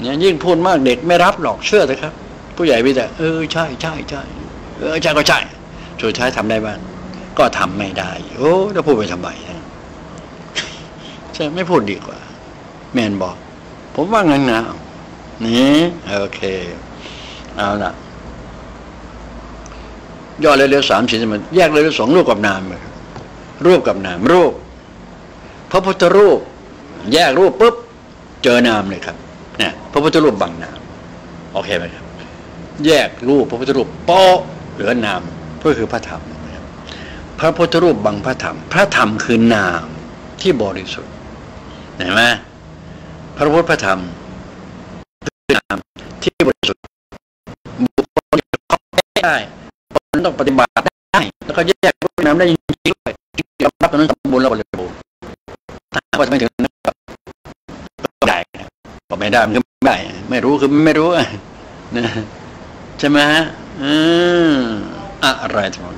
เนี่ยยิ่งพูดมากเด็กไม่รับหรอกเชื่อเลยครับ ผู้ใหญ่ไปแต่เออใช่ใช่ใช่เออใช่ก็ใช่สุดท้ายทำได้บ้างก็ทำไม่ได้ โอ้จะพูดไปทำไมใช่ไม่พูดดีกว่า แมนบอก ผมว่างั้นนะ นี่โอเค เอาละย่อเร็วๆสามสี่มันแยกเลยสองรูปกับนามเลยรูปกับนามรูป พระพุทธรูป แยกรูปปุ๊บเจอนามเลยครับเนี่ยพระพุทธรูปบังนามโอเคไหมครับ แยกรูปพระพุทธรูปโป๊ะเหลือนามก็คือพระธรรมพระพุทธรูปบังพระธรรม พระธรรมคือนามที่บริสุทธิ์เห็นไหมพระพุทธพระธรรม คือนามที่บริสุทธิ์บุคคลได้คนต้องปฏิบัติได้แล้วก็แยกรูปนามได้จริงๆด้วยยอมรับตรงนั้นสมบูรณ์แล้วบริบูรณ์ถ้าว่าจะไม่ถึงได้ก็ไม่ได้มันก็ไม่ได้ ไม่รู้คือไม่รู้นะใช่ไหมฮะอืมอะไรทั้งหมด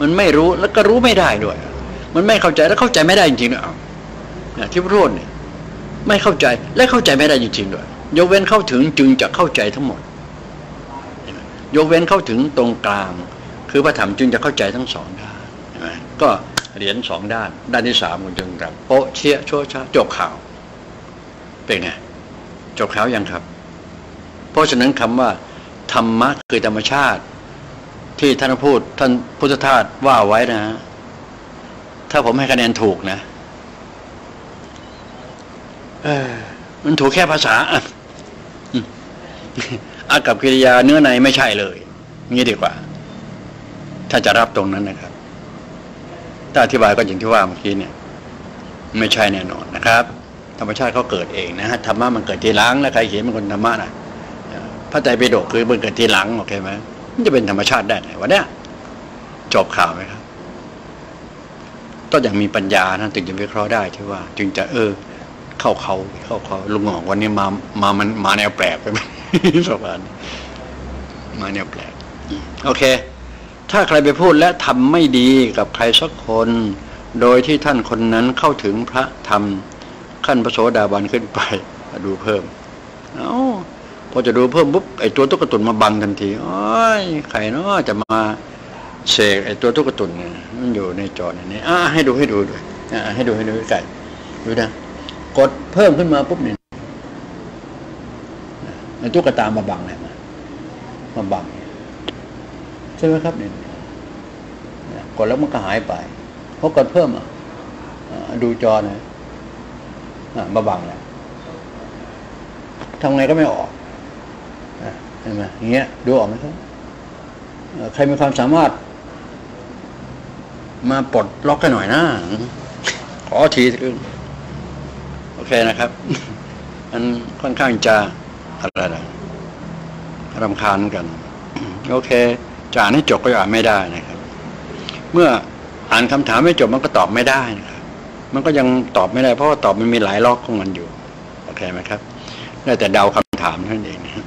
มันไม่รู้แล้วก็รู้ไม่ได้ด้วย มันไม่เข้าใจแล้วเข้าใจไม่ได้จริงๆด้วยที่พูดเนี่ยไม่เข้าใจและเข้าใจไม่ได้จริงๆด้วย ยกเว้นเข้าถึงจึงจะเข้าใจทั้งหมด ยกเว้นเข้าถึงตรงกลาง คือพระธรรมจึงจะเข้าใจทั้งสองด้านใช่ไหมก็เหรียญสองด้าน ด้านที่สามคุณจึงกับโปเชี่ยโชชาจบข่าว เป็นไงจบข่าวยังครับ เพราะฉะนั้นคำว่า ธรรมะคือธรรมชาติ ที่ท่านพูดท่านพุทธทาสว่าไว้นะถ้าผมให้คะแนนถูกนะเออมันถูกแค่ภาษา อากับกิริยาเนื้อในไม่ใช่เลย งี้ดีกว่า ถ้าจะรับตรงนั้นนะครับ ถ้าอธิบายก็อย่างที่ว่าเมื่อกี้เนี่ย ไม่ใช่แน่นอนนะครับ ธรรมชาติเขาเกิดเองนะฮะธรรมะมันเกิดทีหลังแล้วใครเขียนเป็นคนธรรมะนะพระไตรปิฎกคือมันเกิดทีหลังโอเคไหมมันจะเป็นธรรมชาติได้ไงวะเนี่ยจบข่าวไหมครับต้องอย่างมีปัญญานะถึงจะวิเคราะห์ได้ที่ว่า จึงจะเออ เข้าเขาเข้าเขาลุงหอกวันนี้มามามันมาแนวแปลกไปไหมสบานมาแนวแปลกโอเค ถ้าใครไปพูดและทำไม่ดีกับใครสักคน โดยที่ท่านคนนั้นเข้าถึงพระธรรมขั้นพระโสดาบันขึ้นไปดูเพิ่มเอา้าพอจะดูเพิ่มปุ๊บไอ้ตัวตุ๊กตุนมาบังทันทีโอ้ยใครเนาะจะมาเสกไอ้ตัวตุ๊กตุนเนี่ยมันอยู่ในจอนี่อ่าให้ดูให้ดูด้วยอ่าให้ดูให้ดูใกล้ดูนะ กดเพิ่มขึ้นมาปุ๊บเนี่ยไอตุ๊กตามาบังเนี่ยมาบังใช่ไหมครับเนี่ยกดแล้วมันก็หายไปเพราะกดเพิ่มอะดูจอหน่ยมาบังแล้วทำไงก็ไม่ออกเห็นไหมอย่างเงี้ยดูออกไหมครับใครมีความสามารถ มาปลดล็อกกันหน่อยนะขอทีนึงโอ เคนะครับมันค่อนข้างจะอะไรนะรำคาญกัน โอเคจะอ่านให้จบก็อ่านไม่ได้นะครับ เมื่ออ่านคำถามไม่จบมันก็ตอบไม่ได้นะครับ มันก็ยังตอบไม่ได้เพราะว่าตอบมันมีหลายล็อกของมันอยู่ โอเคไหมครับได้แต่เดาคำถามท่านเองนะ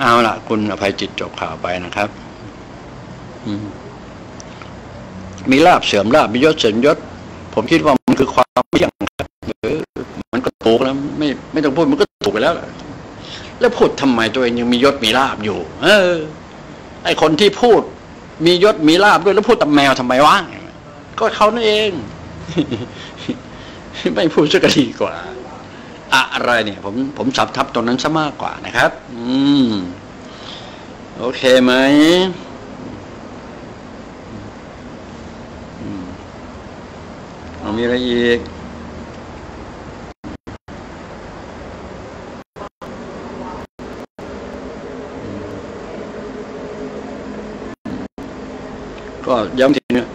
เอาละคุณอภัยจิตจบข่าวไปนะครับมีลาบเสื่อมลาบมียศเสื่อมยศ ผมคิดว่ามันคือความเที่ยงครับ ถูกแล้วไม่ไม่ต้องพูดมันก็ถูกไปแล้ว แล้วพูดทำไมตัวเองยังมียศมีลาบอยู่ เออ ไอคนที่พูด มียศมีลาบด้วยแล้วพูดตำแมวทำไมวะก็เขานั่นเอง ไม่พูดสักดีกว่า อะไรเนี่ย ผมผมสับทับตรงนั้นซะมากกว่านะครับ อืม โอเคไหมมีอะไรอีก ก็ย้ำทีนึง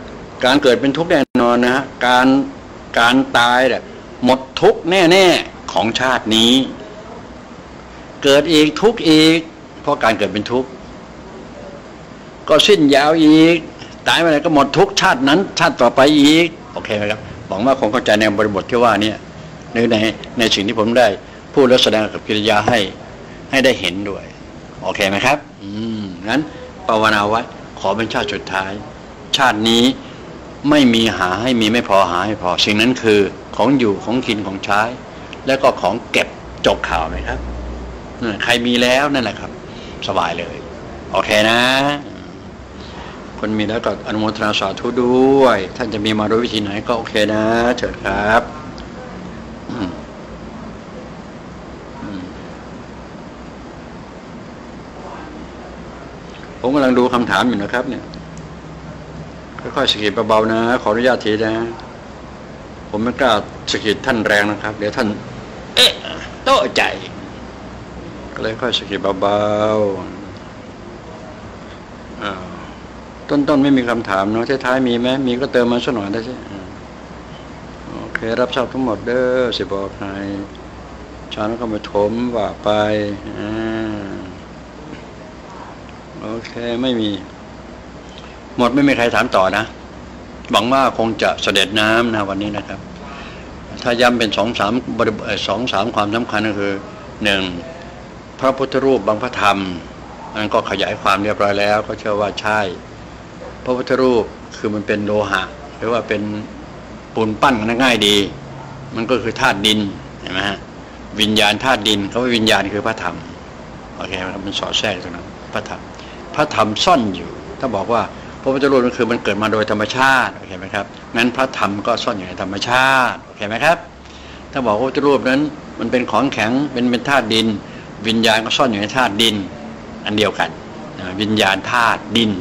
การเกิดเป็นทุกข์แน่นอนนะฮะการการตายเนี่ยหมดทุกข์แน่ๆของชาตินี้ เกิดอีกทุกข์อีก เพราะการเกิดเป็นทุกข์ก็สิ้นยาวอีก ตายไปไหนก็หมดทุกชาตินั้น ชาติต่อไปอีก โอเคไหมครับหวังว่าคงเข้าใจในบริบทที่ว่าเนี่ยในในในสิ่งที่ผมได้พูดและแสดงกับกิริยาให้ให้ได้เห็นด้วย โอเคไหมครับ อืมงั้นภาวนาไว้ขอเป็นชาติสุดท้าย ชาตินี้ไม่มีหาให้มีไม่พอหาให้พอ สิ่งนั้นคือของอยู่ของกินของใช้ แล้วก็ของเก็บจบข่าวไหมครับใครมีแล้วนั่นแหละครับ สบายเลย โอเคนะ คนมีแล้วก็อนุโมทนาสาธุด้วย ท่านจะมีมาด้วยวิธีไหนก็โอเคนะเชิญครับผมกำลังดูคำถามอยู่นะครับเนี่ย ค่อยๆสกิดเบาๆนะ ขออนุญาตทีนะ ผมไม่กล้าสกิดท่านแรงนะครับ เดี๋ยวท่าน เอ๊ะโต๊ะใจ ก็เลยค่อยสกิดเบาๆต้นๆไม่มีคำถามเนาะท้ายๆมีไหมมีก็เติมมาสักหน่อยได้ใช่โอเค รับทราบทั้งหมดเด้อสิบอกให้ชานก็มาถมว่าไป โอเค ไม่มี หมดไม่มีใครถามต่อนะหวังว่าคงจะเสด็จน้ำนะวันนี้นะครับ ถ้าย้ำเป็นสองสามบริสองสามความสำคัญก็คือหนึ่งพระพุทธรูปบางพระธรรมมันก็ขยายความเรียบร้อยแล้ว ก็เชื่อว่าใช่ พระพุทธรูปคือมันเป็นโลหะ หรือว่าเป็นปูนปั้นง่ายดี มันก็คือธาตุดินเห็นไหมฮะวิญญาณธาตุดินเขาว่าวิญญาณคือพระธรรมโอเคครับมันสอดแทรกตรงนั้นพระธรรมพระธรรมซ่อนอยู่ ถ้าบอกว่า ระพุทธรูปก็คือมันเกิดมาโดยธรรมชาติโอเคไหมครับงั้นพระธรรมก็ซ่อนอยู่ในธรรมชาติโอเคไหมครับ ถ้าบอกว่าพุทธรูปนั้นมันเป็นของแข็งเป็นเป็นธาตุดิน วิญญาณก็ซ่อนอยู่ในธาตุดิน อันเดียวกันวิญญาณธาตุดิน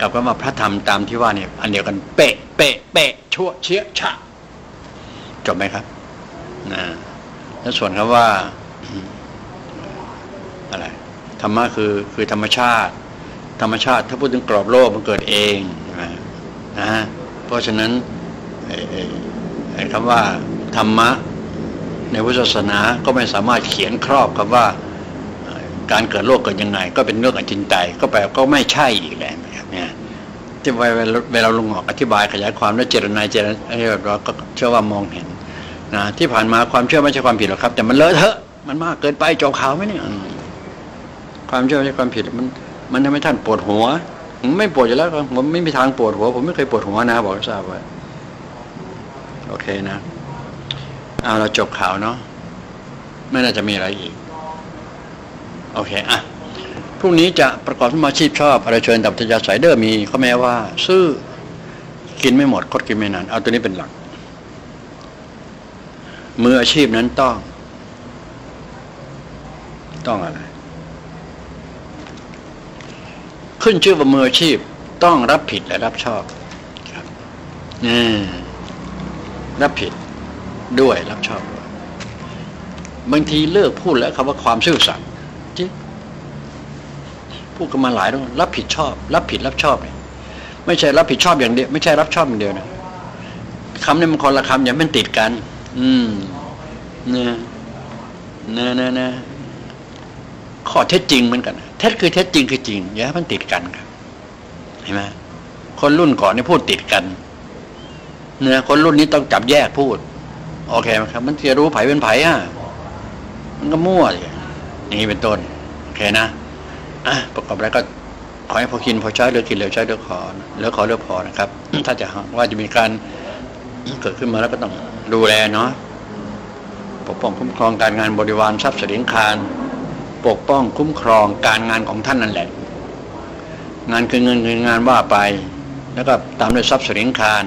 กับคำว่าพระธรรมตามที่ว่าเนี่ยอันเดียวกันเป๊ะเป๊ะเป๊ะชั่วเชี่ยชะจบไหมครับนะแล้วส่วนคำว่าอะไรธรรมะคือคือธรรมชาติ ธรรมชาติ ถ้าพูดถึงกรอบโลกมันเกิดเองนะฮะเพราะฉะนั้นคำว่าธรรมะในพุทธศาสนาก็ไม่สามารถเขียนครอบคำว่าการเกิดโลกเกิดยังไง ก็เป็นเรื่องอจินไตยก็แปลก็ไม่ใช่อีกแล้วนะครับเนี่ยที่เวลาเวลาลงออกอธิบายขยายความและเจรนายเจรนายเราก็เชื่อว่ามองเห็นนะที่ผ่านมาความเชื่อไม่ใช่ความผิดหรอกครับ แต่มันเลอะเทอะมันมากเกินไปจบข่าวไหมเนี่ยความเชื่อไม่ใช่ความผิดมัน มันทำให้ท่านปวดหัวมไม่ปวดอยู่แล้วครับผมไม่มีทางปวดหัว ผมไม่เคยปวดหัวนะบอกทราบไว้โอเคนะเอาเราจบข่าวเนาะไม่น่าจะมีอะไรอีก โอเคอะพรุ่งนี้จะประกอบสมาชีพชอบอะไรเชิญดับตยาสายเดอร์มีข้อแม้ว่า ซื้อกินไม่หมดคดกินไม่นานเอาตัวนี้เป็นหลัก มืออาชีพนั้นต้อง ต้องอะไร ขึ้นชื่อว่ามืออาชีพต้องรับผิดและรับชอบครับนี่รับผิดด้วยรับชอบด้วยบางทีเลิกพูดแล้วคำว่าความซื่อสัตย์จิพูดกันมาหลายรอบรับผิดชอบ รับผิดรับชอบเนี่ยไม่ใช่รับผิดชอบอย่างเดียวไม่ใช่รับชอบอย่างเดียวนะคำนี้มันคนละคำอย่ามันติดกัน อืมเนี่ยนะนะนะข้อเท็จจริงเหมือนกัน ท็จคือเท็จจริงคือจริงอย่าให้มันติดกันครับเห็นไหมคนรุ่นก่อนนี่พูดติดกันเนี่ยคนรุ่นนี้ต้องจับแยกพูด โอเคไหมครับ มันจะรู้ไผเป็นไผอะมันก็มั่วอย่างนี้เป็นต้นโอเคนะอะประกอบแล้วก็ขอให้พอกินพอใช้เลือกินเหลือใช้เลือขอเหลือขอเลือพอนะครับ ถ้าจะว่าจะมีการเกิดขึ้นมาแล้วก็ต้องดูแลเนาะปกป้องคุ้มครองการงานบริวารทรัพย์สินคาร ปกป้องคุ้มครองการงานของท่านนั่นแหละ งานคือเงินคืองานว่าไป แล้วก็ตามด้วยทรัพย์สินคาร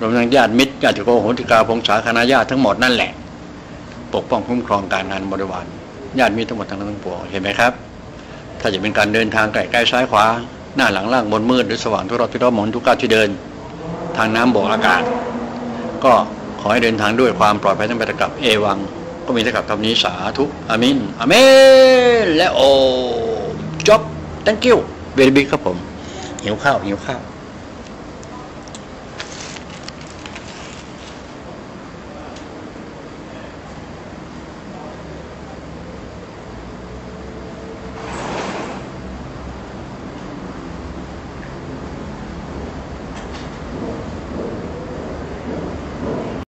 รวมทั้งญาติมิตรญาติโกโหติกาพงศาคณะญาติทั้งหมดนั่นแหละ ปกป้องคุ้มครองการงานบริวารญาติมิตรทั้งหมดทั้งนั้นทั้งปวงเห็นไหมครับ ถ้าจะเป็นการเดินทางไกลใกล้ซ้ายขวา หน้าหลังล่างบนมืดหรือสว่างทุกรอบทุกรอบหมนทุกก้าวที่เดิน ทางน้ำบกอากาศ ก็ขอให้เดินทางด้วยความปลอดภัยทั้งไปกับเอวัง ก็มีแต่กับคำนี้สาธุอามินอาเมนและโอจบ thank you very big ครับผมหิวข้าวหิวข้าว